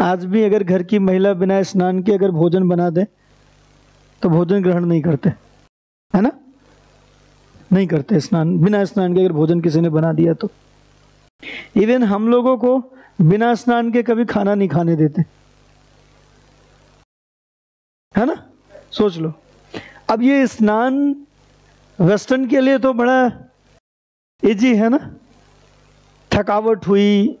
आज भी अगर घर की महिला बिना स्नान के अगर भोजन बना दे तो भोजन ग्रहण नहीं करते। है ना? नहीं करते स्नान। बिना स्नान के अगर भोजन किसी ने बना दिया तो। इवन हम लोगों को बिना स्नान के कभी खाना नहीं खाने देते। है ना? सोच लो। अब ये स्नान वेस्टर्न के लिए तो बड़ा इजी है ना? थकावट हुई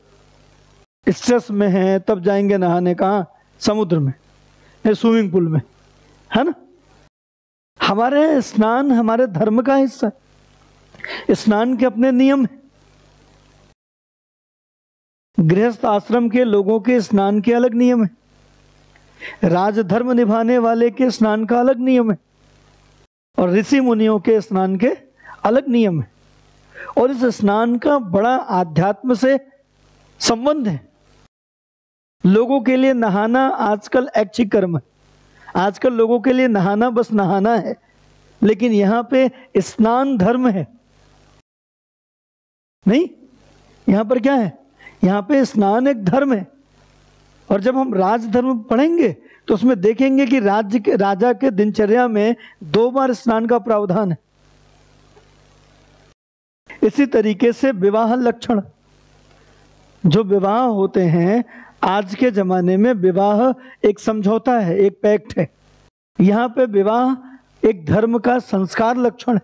स्ट्रेस में है, तब जाएँगे नहाने कहा? समुद्र में या स्विमिंग पूल में, है ना? हमारे स्नान हमारे धर्म का हिस्सा है। स्नान के अपने नियम है। गृहस्थ आश्रम के लोगों के स्नान के अलग नियम है। राजधर्म निभाने वाले के स्नान का अलग नियम है और ऋषि मुनियों के स्नान के अलग नियम है। और इस स्नान का बड़ा आध्यात्म से संबंध है। लोगों के लिए नहाना आजकल ऐच्छिक कर्म है। आजकल लोगों के लिए नहाना बस नहाना है। लेकिन यहाँ पे स्नान धर्म है। नहीं? यहाँ पर क्या है? यहाँ पे स्नान एक धर्म है। और जब हम राजधर्म पढ़ेंगे तो उसमें देखेंगे कि राज्य के, राजा के दिनचर्या में दो बार स्नान का प्रावधान है। इसी तरीके से विवाह लक्षण। जो विवाह होते हैं, आज के जमाने में विवाह एक समझौता है, एक पैक्ट है। यहाँ पे विवाह एक धर्म का संस्कार लक्षण है।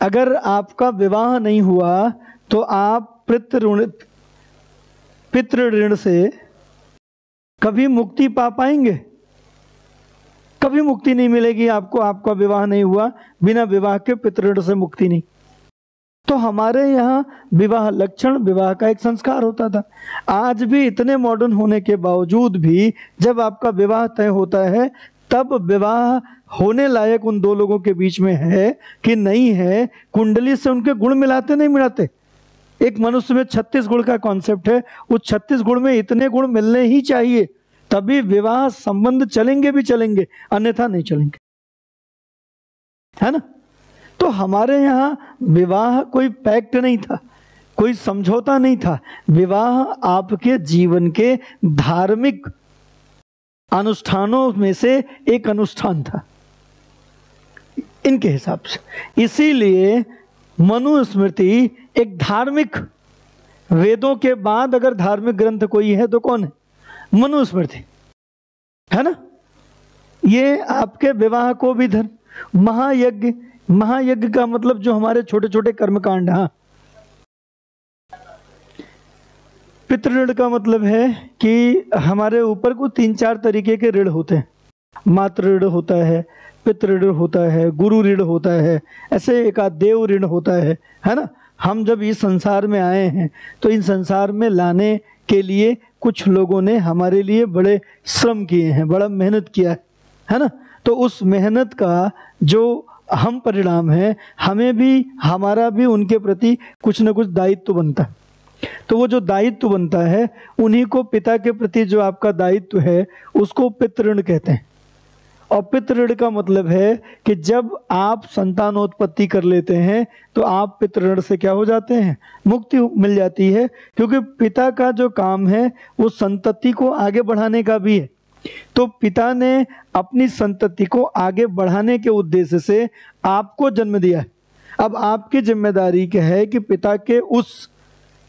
अगर आपका विवाह नहीं हुआ तो आप पितृ पितृ ऋण से कभी मुक्ति पा पाएँगे? कभी मुक्ति नहीं मिलेगी आपको, आपका विवाह नहीं हुआ, बिना विवाह के पितृण से मुक्ति नहीं। तो हमारे यहाँ विवाह लक्षण, विवाह का एक संस्कार होता था। आज भी इतने मॉडर्न होने के बावजूद भी जब आपका विवाह तय होता है, तब विवाह होने लायक उन दो लोगों के बीच में है कि नहीं है, कुंडली से उनके गुण मिलाते नहीं मिलाते। एक मनुष्य में छत्तीस गुण का कॉन्सेप्ट है। उस छत्तीस गुण में इतने गुण मिलने ही चाहिए, तभी विवाह संबंध चलेंगे भी चलेंगे, अन्यथा नहीं चलेंगे। है ना? तो हमारे यहाँ विवाह कोई पैक्ट नहीं था, कोई समझौता नहीं था। विवाह आपके जीवन के धार्मिक अनुष्ठानों में से एक अनुष्ठान था, इनके हिसाब से। इसीलिए मनुस्मृति एक धार्मिक वेदों के बाद अगर धार्मिक ग्रंथ कोई है तो कौन है? मनुस्मृति। है ना? ये आपके विवाह को भी धर्म महायज्ञ महायज्ञ का मतलब जो हमारे छोटे छोटे कर्मकांड हाँ। पितृ का मतलब है कि हमारे ऊपर को तीन चार तरीके के ऋण होते हैं। मातृ ऋण होता है पितृ ऋण होता है, गुरु ऋण होता है, ऐसे एक देव ऋण होता है है ना? हम जब इस संसार में आए हैं तो इन संसार में लाने के लिए कुछ लोगों ने हमारे लिए बड़े श्रम किए हैं, बड़ा मेहनत किया है है ना? तो उस मेहनत का जो हम परिणाम है, हमें भी, हमारा भी उनके प्रति कुछ न कुछ दायित्व बनता है। तो वो जो दायित्व बनता है, उन्हीं को पिता के प्रति जो आपका दायित्व है, उसको पितृण कहते हैं। और पितृण का मतलब है कि जब आप संतानोत्पत्ति कर लेते हैं तो आप पितृण से क्या हो जाते हैं? मुक्ति मिल जाती है, क्योंकि पिता का जो काम है वो संतति को आगे बढ़ाने का भी है। तो पिता ने अपनी संतति को आगे बढ़ाने के उद्देश्य से आपको जन्म दिया है। अब आपकी ज़िम्मेदारी क्या है कि पिता के उस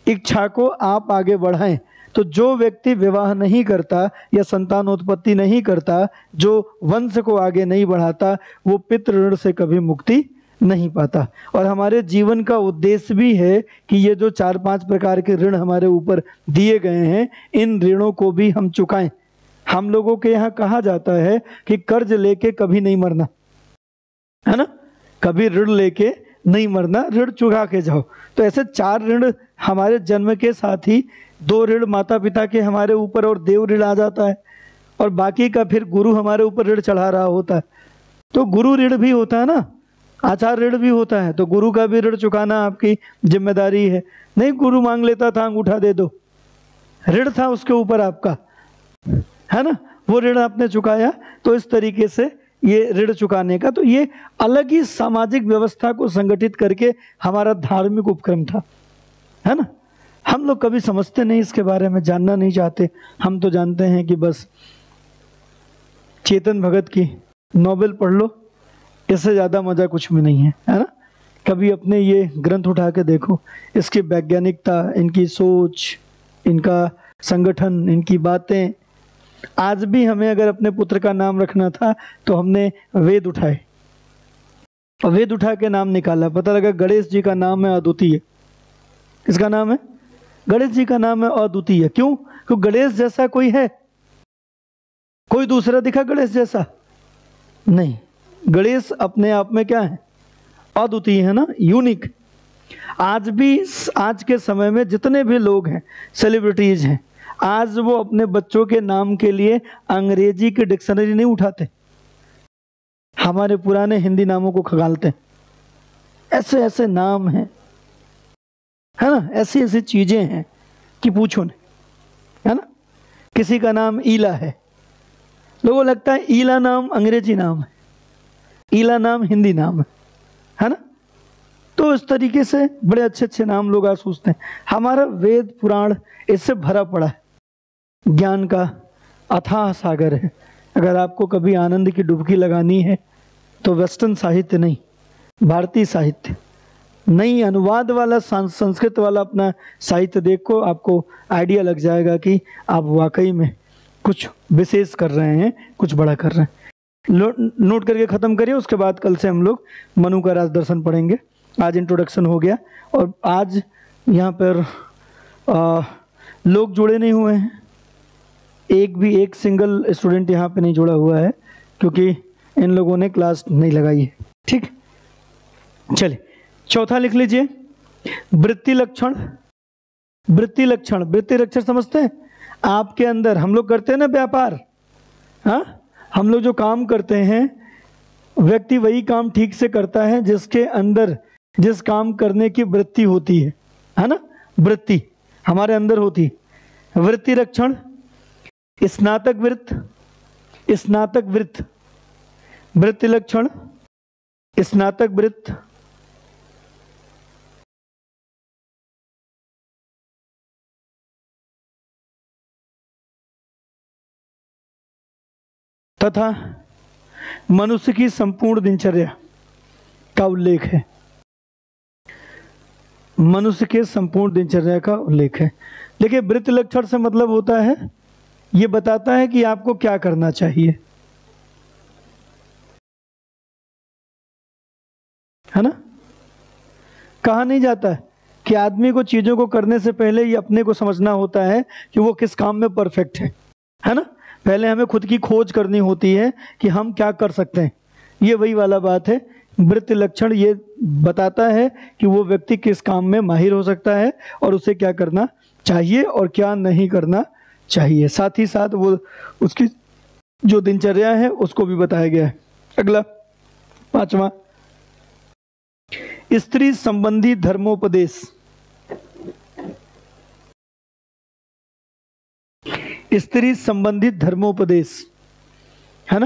इच्छा को आप आगे बढ़ाएँ। तो जो व्यक्ति विवाह नहीं करता या संतानोत्पत्ति नहीं करता, जो वंश को आगे नहीं बढ़ाता, वो पितृ ऋण से कभी मुक्ति नहीं पाता। और हमारे जीवन का उद्देश्य भी है कि ये जो चार पाँच प्रकार के ऋण हमारे ऊपर दिए गए हैं, इन ऋणों को भी हम चुकाएँ। हम लोगों के यहाँ कहा जाता है कि कर्ज लेके कभी नहीं मरना। है ना? कभी ऋण लेके नहीं मरना, ऋण चुका के जाओ। तो ऐसे चार ऋण हमारे जन्म के साथ ही दो ऋण माता पिता के हमारे ऊपर और देव ऋण आ जाता है और बाकी का फिर गुरु हमारे ऊपर ऋण चढ़ा रहा होता है। तो गुरु ऋण भी होता है ना? आचार ऋण भी होता है। तो गुरु का भी ऋण चुकाना आपकी ज़िम्मेदारी है। नहीं, गुरु मांग लेता था, अंगूठा दे दो। ऋण था उसके ऊपर आपका। है ना? वो ऋण आपने चुकाया तो इस तरीके से ये ऋण चुकाने का तो ये अलग ही सामाजिक व्यवस्था को संगठित करके हमारा धार्मिक उपक्रम था। है ना? हम लोग कभी समझते नहीं इसके बारे में, जानना नहीं चाहते। हम तो जानते हैं कि बस चेतन भगत की नोबेल पढ़ लो, इससे ज़्यादा मज़ा कुछ में नहीं है है ना? कभी अपने ये ग्रंथ उठा के देखो, इसकी वैज्ञानिकता, इनकी सोच, इनका संगठन, इनकी बातें। आज भी हमें अगर अपने पुत्र का नाम रखना था तो हमने वेद उठाए। वेद उठा के नाम निकाला। पता लगा गणेश जी का नाम है अद्वितीय। किसका नाम है? गणेश जी का नाम है अद्वितीय। क्यों? क्योंकि गणेश जैसा कोई है? कोई दूसरा दिखा गणेश जैसा? नहीं। गणेश अपने आप में क्या है? अद्वितीय है ना? यूनिक आज भी, आज के समय में जितने भी लोग हैं सेलिब्रिटीज हैं, आज वो अपने बच्चों के नाम के लिए अंग्रेज़ी की डिक्शनरी नहीं उठाते। हमारे पुराने हिंदी नामों को खगालते ऐसे ऐसे नाम हैं। है ना? ऐसी ऐसी चीज़ें हैं कि पूछो नहीं, है ना? किसी का नाम ईला है। लोगों लगता है ईला नाम अंग्रेज़ी नाम है, ईला नाम हिंदी नाम है है ना? तो इस तरीके से बड़े अच्छे अच्छे नाम लोग आज सोचते हैं। हमारा वेद पुराण इससे भरा पड़ा है। ज्ञान का अथाह सागर है। अगर आपको कभी आनंद की डुबकी लगानी है तो वेस्टर्न साहित्य नहीं, भारतीय साहित्य। नई अनुवाद वाला संस्कृत वाला अपना साहित्य देखो आपको आइडिया लग जाएगा कि आप वाकई में कुछ विशेष कर रहे हैं कुछ बड़ा कर रहे हैं। नोट करके ख़त्म करिए उसके बाद कल से हम लोग मनु का राज दर्शन पढ़ेंगे। आज इंट्रोडक्शन हो गया और आज यहाँ पर आ, लोग जुड़े नहीं हुए हैं। एक भी एक सिंगल स्टूडेंट यहाँ पे नहीं जुड़ा हुआ है क्योंकि इन लोगों ने क्लास नहीं लगाई है। ठीक? चलिए। चौथा लिख लीजिए। वृत्ति लक्षण। वृत्ति लक्षण। वृत्ति लक्षण समझते हैं? आपके अंदर हम लोग करते हैं ना व्यापार? हाँ? हम लोग जो काम करते हैं, व्यक्ति वही काम ठीक से करता है जिसके अंदर, जिस काम करने की वृत्ति होती है। है ना? वृत्ति हमारे अंदर होती वृत्ति लक्षण। स्नातक वृत्त। स्नातक वृत्त। वृत्ति लक्षण। स्नातक वृत्त। तथा मनुष्य की संपूर्ण दिनचर्या का उल्लेख है। मनुष्य के संपूर्ण दिनचर्या का उल्लेख है। देखिए, वृत्त लक्षण से मतलब होता है, ये बताता है कि आपको क्या करना चाहिए। है ना? कहा नहीं जाता है कि आदमी को चीज़ों को करने से पहले ये अपने को समझना होता है कि वो किस काम में परफेक्ट है। है ना? पहले हमें खुद की खोज करनी होती है कि हम क्या कर सकते हैं। ये वही वाला बात है। वृत्त लक्षण ये बताता है कि वो व्यक्ति किस काम में माहिर हो सकता है और उसे क्या करना चाहिए और क्या नहीं करना चाहिए। साथ ही साथ वो उसकी जो दिनचर्या है, उसको भी बताया गया है। अगला, पांचवा। स्त्री संबंधी धर्मोपदेश। स्त्री संबंधित धर्मोपदेश, है ना?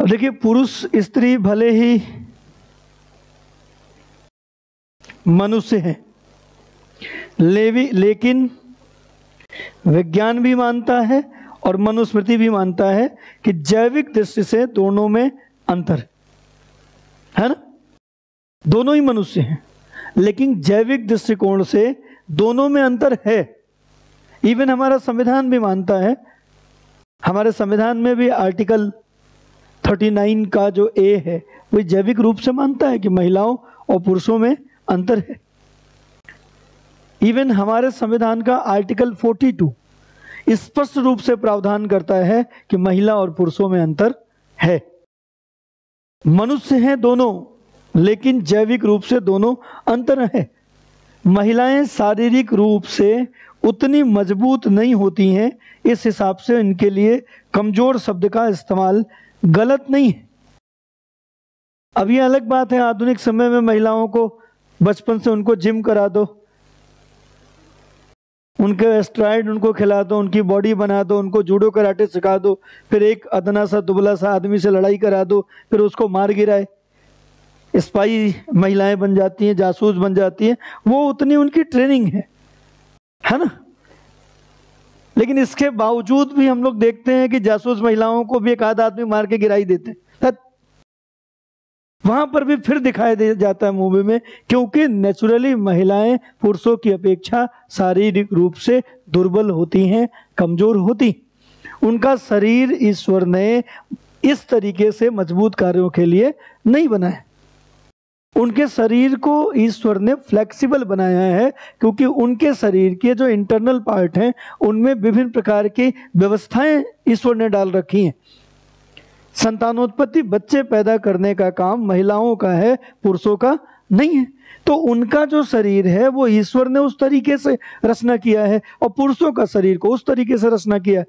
अब देखिए, पुरुष स्त्री भले ही मनुष्य है, लेवी, लेकिन विज्ञान भी मानता है और मनुस्मृति भी मानता है कि जैविक दृष्टि से दोनों में अंतर है। ना? दोनों ही मनुष्य हैं, लेकिन जैविक दृष्टिकोण से दोनों में अंतर है। इवन हमारा संविधान भी मानता है। हमारे संविधान में भी आर्टिकल 39 का जो ए है, वो जैविक रूप से मानता है कि महिलाओं और पुरुषों में अंतर है। इवन हमारे संविधान का आर्टिकल 42 स्पष्ट रूप से प्रावधान करता है कि महिला और पुरुषों में अंतर है। मनुष्य हैं दोनों, लेकिन जैविक रूप से दोनों अंतर है। महिलाएँ शारीरिक रूप से उतनी मज़बूत नहीं होती हैं। इस हिसाब से इनके लिए कमज़ोर शब्द का इस्तेमाल गलत नहीं है। अब ये अलग बात है, आधुनिक समय में महिलाओं को बचपन से उनको जिम करा दो, उनके एस्ट्राइड उनको खिला दो, उनकी बॉडी बना दो, उनको जूडो कराटे सिखा दो, फिर एक अदना सा, दुबला सा आदमी से लड़ाई करा दो, फिर उसको मार गिराए। स्पाई महिलाएँ बन जाती हैं, जासूस बन जाती हैं, वो उतनी उनकी ट्रेनिंग है। है ना? लेकिन इसके बावजूद भी हम लोग देखते हैं कि जासूस महिलाओं को भी एक आध आदमी मार के गिराई देते हैं। वहाँ पर भी फिर दिखाई दे जाता है मूवी में क्योंकि नेचुरली महिलाएँ पुरुषों की अपेक्षा शारीरिक रूप से दुर्बल होती हैं, कमज़ोर होती उनका शरीर ईश्वर ने इस तरीके से मज़बूत कार्यों के लिए नहीं बनाया। उनके शरीर को ईश्वर ने फ्लेक्सिबल बनाया है, क्योंकि उनके शरीर के जो इंटरनल पार्ट हैं, उनमें विभिन्न प्रकार की व्यवस्थाएँ ईश्वर ने डाल रखी हैं। संतानोत्पत्ति बच्चे पैदा करने का काम महिलाओं का है, पुरुषों का नहीं है। तो उनका जो शरीर है, वो ईश्वर ने उस तरीके से रचना किया है और पुरुषों का शरीर को उस तरीके से रचना किया है।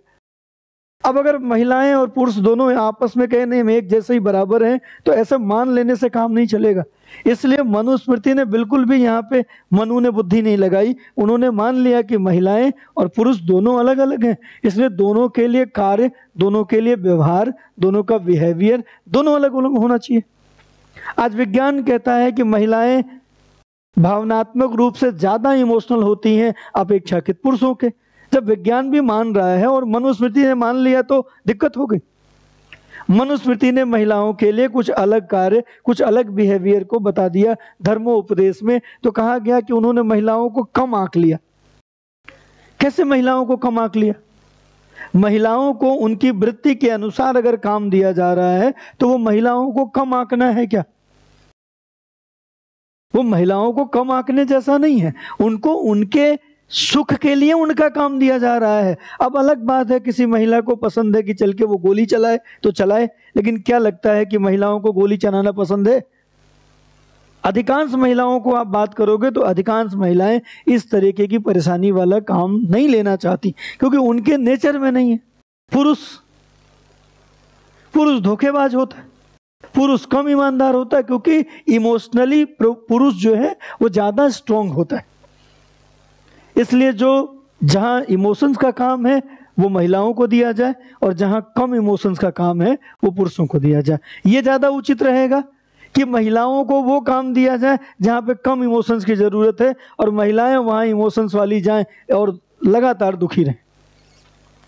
अब अगर महिलाएँ और पुरुष दोनों आपस में कहें, नहीं, हम एक जैसे ही बराबर हैं तो ऐसा मान लेने से काम नहीं चलेगा। इसलिए मनुस्मृति ने बिल्कुल भी यहाँ पे मनु ने बुद्धि नहीं लगाई। उन्होंने मान लिया कि महिलाएँ और पुरुष दोनों अलग अलग हैं। इसलिए दोनों के लिए कार्य, दोनों के लिए व्यवहार, दोनों का बिहेवियर दोनों अलग अलग होना चाहिए। आज विज्ञान कहता है कि महिलाएँ भावनात्मक रूप से ज़्यादा इमोशनल होती हैं अपेक्षाकृत पुरुषों के। जब विज्ञान भी मान रहा है और मनुस्मृति ने मान लिया तो दिक्कत हो गई। मनुस्मृति ने महिलाओं के लिए कुछ अलग कार्य, कुछ अलग बिहेवियर को बता दिया धर्मो उपदेश में तो कहा गया कि उन्होंने महिलाओं को कम आंक लिया। कैसे महिलाओं को कम आंक लिया? महिलाओं को उनकी वृत्ति के अनुसार अगर काम दिया जा रहा है तो वो महिलाओं को कम आंकना है क्या? वो महिलाओं को कम आंकने जैसा नहीं है। उनको उनके सुख के लिए उनका काम दिया जा रहा है। अब अलग बात है, किसी महिला को पसंद है कि चल के वो गोली चलाए तो चलाए, लेकिन क्या लगता है कि महिलाओं को गोली चलाना पसंद है? अधिकांश महिलाओं को आप बात करोगे तो अधिकांश महिलाएँ इस तरीके की परेशानी वाला काम नहीं लेना चाहती, क्योंकि उनके नेचर में नहीं है। पुरुष पुरुष धोखेबाज होता है। पुरुष कम ईमानदार होता है, क्योंकि इमोशनली पुरुष जो है, वो ज़्यादा स्ट्रोंग होता है। इसलिए जो जहाँ इमोशंस का काम है, वो महिलाओं को दिया जाए और जहाँ कम इमोशंस का काम है, वो पुरुषों को दिया जाए। ये ज़्यादा उचित रहेगा कि महिलाओं को वो काम दिया जाए जहाँ पे कम इमोशंस की ज़रूरत है और महिलाएँ वहाँ इमोशंस वाली जाएँ और लगातार दुखी रहें।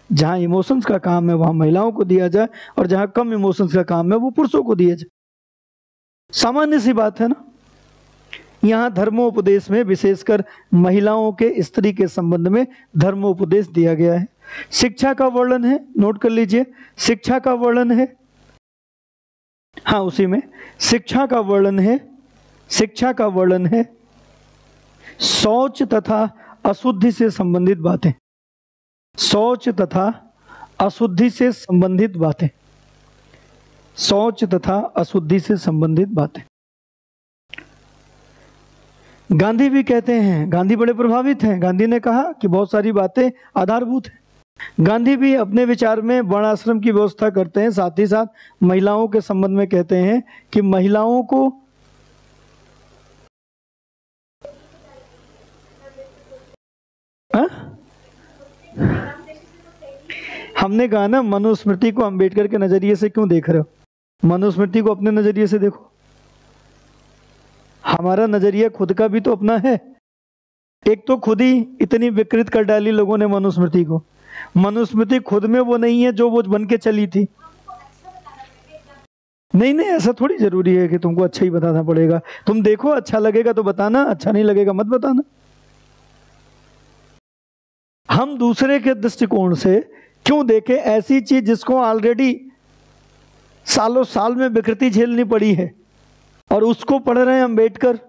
जहाँ इमोशंस का काम है, वहाँ महिलाओं को दिया जाए और जहाँ कम इमोशंस का काम है, वो पुरुषों को दिया जाए। सामान्य सी बात है ना? यहाँ धर्मोपदेश में विशेषकर महिलाओं के स्त्री के संबंध में धर्मोपदेश दिया गया है। शिक्षा का वर्णन है, नोट कर लीजिए। शिक्षा का वर्णन है। हाँ उसी में। शिक्षा का वर्णन है। शिक्षा का वर्णन है। शौच तथा अशुद्धि से संबंधित बातें। शौच तथा अशुद्धि से संबंधित बातें। शौच तथा अशुद्धि से संबंधित बातें। गांधी भी कहते हैं, गांधी बड़े प्रभावित हैं। गांधी ने कहा कि बहुत सारी बातें आधारभूत हैं। गांधी भी अपने विचार में वर्णाश्रम की व्यवस्था करते हैं। साथ ही साथ महिलाओं के संबंध में कहते हैं कि महिलाओं को हा? हमने कहा ना, मनुस्मृति को अंबेडकर के नज़रिए से क्यों देख रहे हो? मनुस्मृति को अपने नज़रिए से देखो। हमारा नज़रिया खुद का भी तो अपना है। एक तो खुद ही इतनी विकृत कर डाली लोगों ने मनुस्मृति को। मनुस्मृति खुद में वो नहीं है जो वो बन के चली थी। नहीं नहीं, ऐसा थोड़ी ज़रूरी है कि तुमको अच्छा ही बताना पड़ेगा। तुम देखो अच्छा लगेगा तो बताना अच्छा नहीं लगेगा मत बताना। हम दूसरे के दृष्टिकोण से क्यों देखें ऐसी चीज़ जिसको ऑलरेडी सालों साल में विकृति झेलनी पड़ी है? और उसको पढ़ रहे हैं अंबेडकर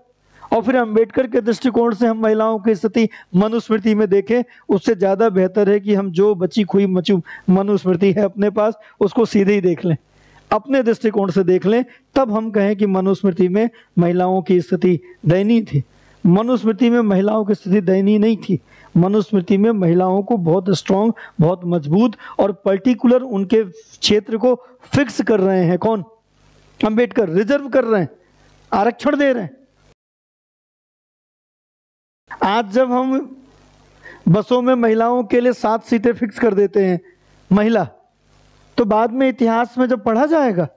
और फिर अंबेडकर के दृष्टिकोण से हम महिलाओं की स्थिति मनुस्मृति में देखें, उससे ज़्यादा बेहतर है कि हम जो बची खुई मचू मनुस्मृति है अपने पास, उसको सीधे ही देख लें। अपने दृष्टिकोण से देख लें, तब हम कहें कि मनुस्मृति में महिलाओं की स्थिति दयनीय थी। मनुस्मृति में महिलाओं की स्थिति दयनीय नहीं थी। मनुस्मृति में महिलाओं को बहुत स्ट्रांग बहुत मज़बूत और पर्टिकुलर उनके क्षेत्र को फिक्स कर रहे हैं। कौन? अंबेडकर। रिज़र्व कर रहे हैं। आरक्षण दे रहे हैं। आज जब हम बसों में महिलाओं के लिए सात सीटें फिक्स कर देते हैं, महिला तो बाद में इतिहास में जब पढ़ा जाएगा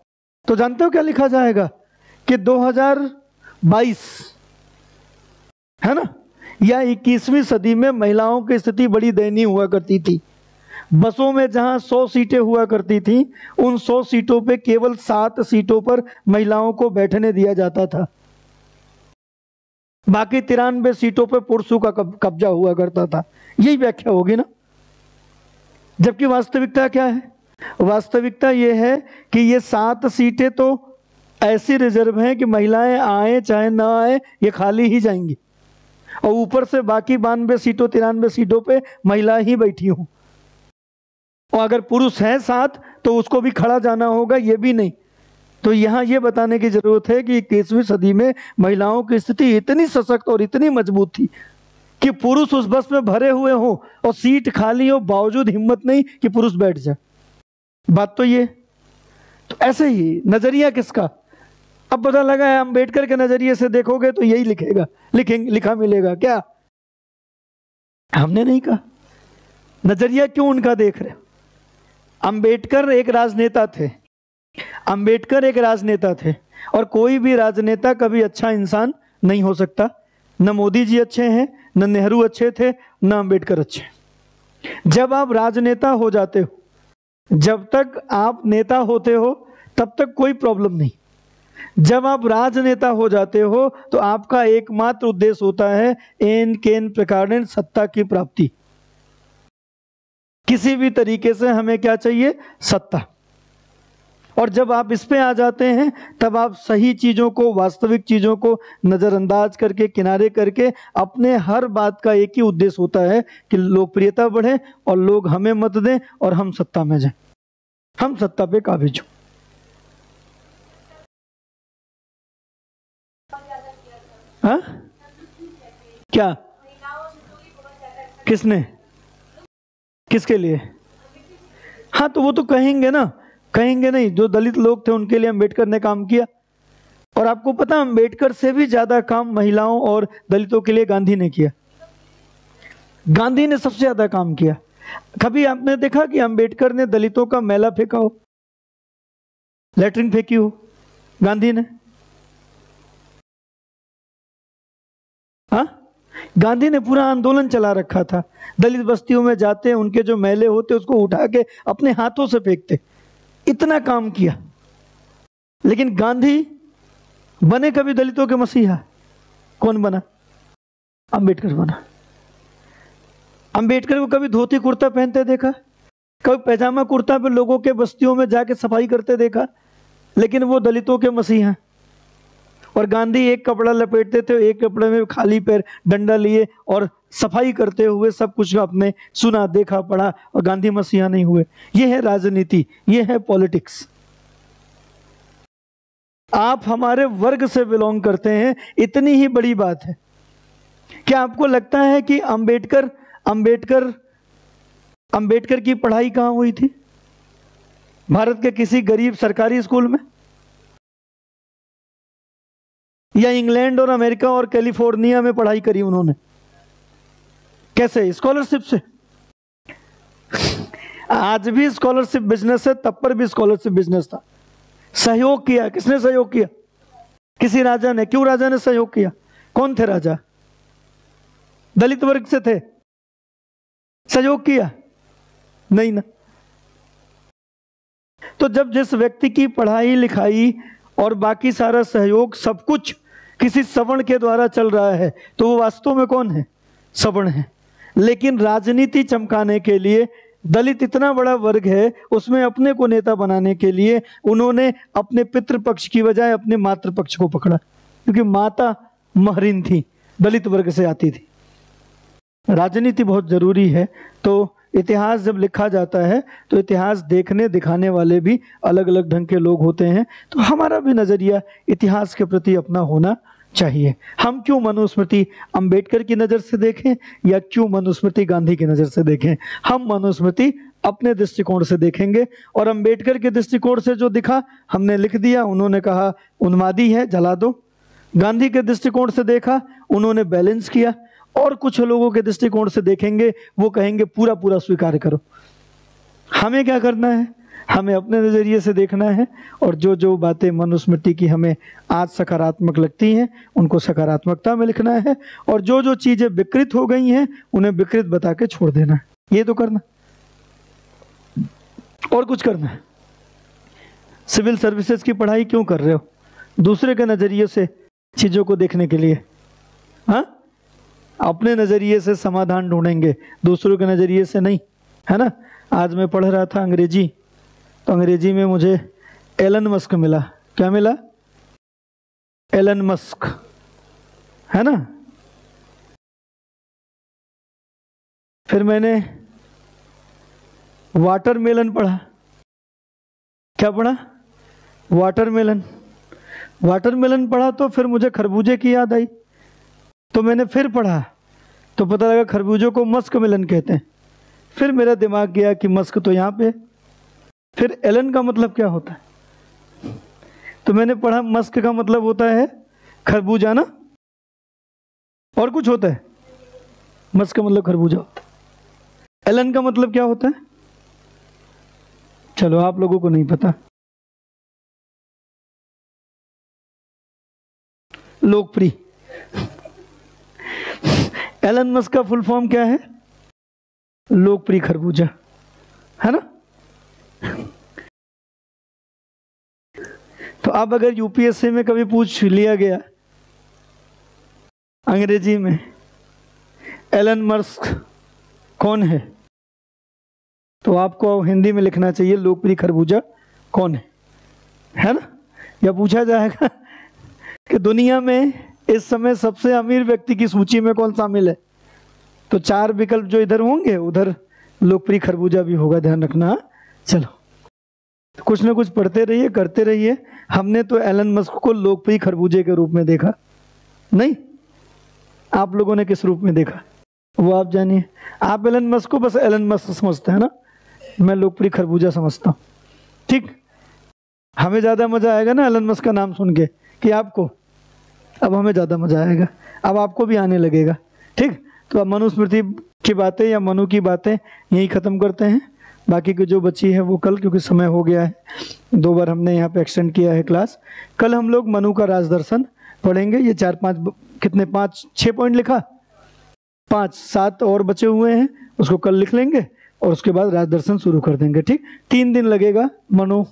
तो जानते हो क्या लिखा जाएगा? कि 2022 है ना? या 21वीं सदी में महिलाओं की स्थिति बड़ी दयनीय हुआ करती थी। बसों में जहाँ सौ सीटें हुआ करती थी, उन सौ सीटों पे केवल सात सीटों पर महिलाओं को बैठने दिया जाता था। बाकी तिरानवे सीटों पे पुरुषों का कब्जा हुआ करता था। यही व्याख्या होगी ना? जबकि वास्तविकता क्या है? वास्तविकता यह है कि ये सात सीटें तो ऐसी रिज़र्व हैं कि महिलाएँ आए, चाहे ना आए, ये खाली ही जाएँगी। और ऊपर से बाकी बानवे सीटों, तिरानवे सीटों पे महिला ही बैठी हूँ। और अगर पुरुष है साथ तो उसको भी खड़ा जाना होगा, ये भी नहीं। तो यहाँ ये बताने की ज़रूरत है कि इक्कीसवीं सदी में महिलाओं की स्थिति इतनी सशक्त और इतनी मज़बूत थी कि पुरुष उस बस में भरे हुए हो और सीट खाली हो, बावजूद हिम्मत नहीं कि पुरुष बैठ जाए। बात तो ये। तो ऐसे ही नज़रिया किसका? अब पता लगा है अंबेडकर के नज़रिए से देखोगे तो यही लिखेगा, लिखेंगे, लिखा मिलेगा। क्या? हमने नहीं कहा। नज़रिया क्यों उनका देख रहे अंबेडकर एक राजनेता थे। अंबेडकर एक राजनेता थे और कोई भी राजनेता कभी अच्छा इंसान नहीं हो सकता। न मोदी जी अच्छे हैं, न नेहरू अच्छे थे, न अंबेडकर अच्छे। जब आप राजनेता हो जाते हो, जब तक आप नेता होते हो, तब तक कोई प्रॉब्लम नहीं। जब आप राजनेता हो जाते हो तो आपका एकमात्र उद्देश्य होता है एन केन प्रकार सत्ता की प्राप्ति। किसी भी तरीके से हमें क्या चाहिए? सत्ता। और जब आप इस पे आ जाते हैं तब आप सही चीज़ों को वास्तविक चीज़ों को नज़रअंदाज करके किनारे करके अपने हर बात का एक ही उद्देश्य होता है कि लोकप्रियता बढ़े और लोग हमें मत दें और हम सत्ता में जाएँ। हम सत्ता पे काबिज हों। हाँ? क्या? किसने? किसके लिए? हाँ तो वो तो कहेंगे ना। कहेंगे नहीं, जो दलित लोग थे उनके लिए अंबेडकर ने काम किया। और आपको पता अंबेडकर से भी ज़्यादा काम महिलाओं और दलितों के लिए गांधी ने किया। गांधी ने सबसे ज़्यादा काम किया। कभी आपने देखा कि अंबेडकर ने दलितों का मेला फेंका हो? लेटरिन फेंकी हो? गांधी ने? गांधी ने पूरा आंदोलन चला रखा था। दलित बस्तियों में जाते, उनके जो मेले होते, उसको उठा के अपने हाथों से फेंकते। इतना काम किया। लेकिन गांधी बने कभी दलितों के मसीहा? कौन बना? अंबेडकर बना। अंबेडकर को कभी धोती कुर्ता पहनते देखा? कभी पैजामा कुर्ता पे लोगों के बस्तियों में जाके सफ़ाई करते देखा? लेकिन वो दलितों के मसीहा। और गांधी एक कपड़ा लपेटते थे, एक कपड़े में खाली पैर डंडा लिए और सफ़ाई करते हुए सब कुछ अपने सुना देखा पढ़ा और गांधी मसीहा नहीं हुए। ये है राजनीति, ये है पॉलिटिक्स। आप हमारे वर्ग से बिलोंग करते हैं, इतनी ही बड़ी बात है। क्या आपको लगता है कि अंबेडकर अंबेडकर अंबेडकर की पढ़ाई कहाँ हुई थी? भारत के किसी गरीब सरकारी स्कूल में? या इंग्लैंड और अमेरिका और कैलिफ़ोर्निया में पढ़ाई करी उन्होंने। कैसे? स्कॉलरशिप से। आज भी स्कॉलरशिप बिज़नेस है, तब पर भी स्कॉलरशिप बिज़नेस था। सहयोग किया। किसने सहयोग किया? किसी राजा ने। क्यों राजा ने सहयोग किया? कौन थे राजा? दलित वर्ग से थे। सहयोग किया? नहीं ना। तो जब जिस व्यक्ति की पढ़ाई लिखाई और बाकी सारा सहयोग सब कुछ किसी सवर्ण के द्वारा चल रहा है। तो वो वास्तव में कौन है? सवर्ण है। लेकिन राजनीति चमकाने के लिए दलित इतना बड़ा वर्ग है, उसमें अपने को नेता बनाने के लिए उन्होंने अपने पितृपक्ष की बजाय अपने मातृपक्ष को पकड़ा। क्योंकि माता महरीन थी, दलित वर्ग से आती थी। राजनीति बहुत ज़रूरी है तो इतिहास जब लिखा जाता है तो इतिहास देखने, दिखाने वाले भी अलग अलग ढंग के लोग होते हैं। तो हमारा भी नज़रिया इतिहास के प्रति अपना होना चाहिए। हम क्यों मनुस्मृति अंबेडकर की नज़र से देखें, या क्यों मनुस्मृति गांधी की नज़र से देखें? हम मनुस्मृति अपने दृष्टिकोण से देखेंगे, और अंबेडकर के दृष्टिकोण से जो दिखा, हमने लिख दिया, उन्होंने कहा, उन्मादी है, जला दो। गांधी के दृष्टिकोण से देखा, उन्होंने बैलेंस किया और कुछ लोगों के दृष्टिकोण से देखेंगे, वो कहेंगे, पूरा पूरा स्वीकार करो। हमें क्या करना है? हमें अपने नज़रिए से देखना है और जो जो बातें मनुस्मृति की हमें आज सकारात्मक लगती हैं, उनको सकारात्मकता में लिखना है और जो जो चीज़ें विकृत हो गई हैं, उन्हें विकृत बता के छोड़ देना है। ये तो करना और कुछ करना है। सिविल सर्विसेज़ की पढ़ाई क्यों कर रहे हो? दूसरे के नज़रिए से चीज़ों को देखने के लिए। हाँ? अपने नज़रिए से समाधान ढूंढेंगे, दूसरों के नज़रिए से नहीं, है ना? आज मैं पढ़ रहा था अंग्रेज़ी तो अंग्रेज़ी में मुझे एलन मस्क मिला। क्या मिला? एलन मस्क, है ना? फिर मैंने वाटरमेलन पढ़ा। क्या पढ़ा? वाटरमेलन। वाटरमेलन पढ़ा तो फिर मुझे खरबूजे की याद आई। तो मैंने फिर पढ़ा। तो पता लगा खरबूजों को मस्क मिलन कहते हैं। फिर मेरा दिमाग गया कि मस्क तो यहाँ पे फिर एलन का मतलब क्या होता है? तो मैंने पढ़ा, मस्क का मतलब होता है खरबूजा ना? और कुछ होता है? मस्क का मतलब खरबूजा होता है। एलन का मतलब क्या होता है? चलो, आप लोगों को नहीं पता। लोकप्रिय। एलन मस्क का फुल फॉर्म क्या है? लोकप्रिय खरबूजा। है ना? तो अब अगर यूपीएससी में कभी पूछ लिया गया, अंग्रेज़ी में, एलन मस्क कौन है? तो आपको हिंदी में लिखना चाहिए, लोकप्रिय खरबूजा कौन है? है ना? या पूछा जाएगा कि दुनिया में इस समय सबसे अमीर व्यक्ति की सूची में कौन शामिल है? तो चार विकल्प जो इधर होंगे, उधर लोकप्रिय खरबूजा भी होगा, ध्यान रखना। चलो। कुछ ना कुछ पढ़ते रहिए, करते रहिए। हमने तो एलन मस्क को लोकप्रिय खरबूजे के रूप में देखा। नहीं? आप लोगों ने किस रूप में देखा? वो आप जानिए। आप एलन मस्क को बस एलन मस्क समझते हैं ना? मैं लोकप्रिय खरबूजा समझता हूँ। ठीक? हमें ज़्यादा मज़ा आएगा ना एलन मस्क का नाम सुन के, कि आपको अब हमें ज़्यादा मज़ा आएगा। अब आपको भी आने लगेगा। ठीक? तो अब मनुस्मृति की बातें या मनु की बातें यहीं ख़त्म करते हैं। बाकी की जो बची है वो कल, क्योंकि समय हो गया है। दो बार हमने यहाँ पे एक्सटेंड किया है क्लास कल हम लोग मनु का राजदर्शन पढ़ेंगे। ये चार पाँच कितने? पाँच छः पॉइंट लिखा? पाँच, सात और बचे हुए हैं। उसको कल लिख लेंगे और उसके बाद राजदर्शन शुरू कर देंगे। ठीक? तीन दिन लगेगा मनु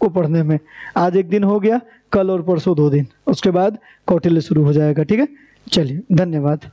को पढ़ने में। आज एक दिन हो गया, कल और परसों दो दिन। उसके बाद कौटिल्य शुरू हो जाएगा ठीक है? चलिए धन्यवाद।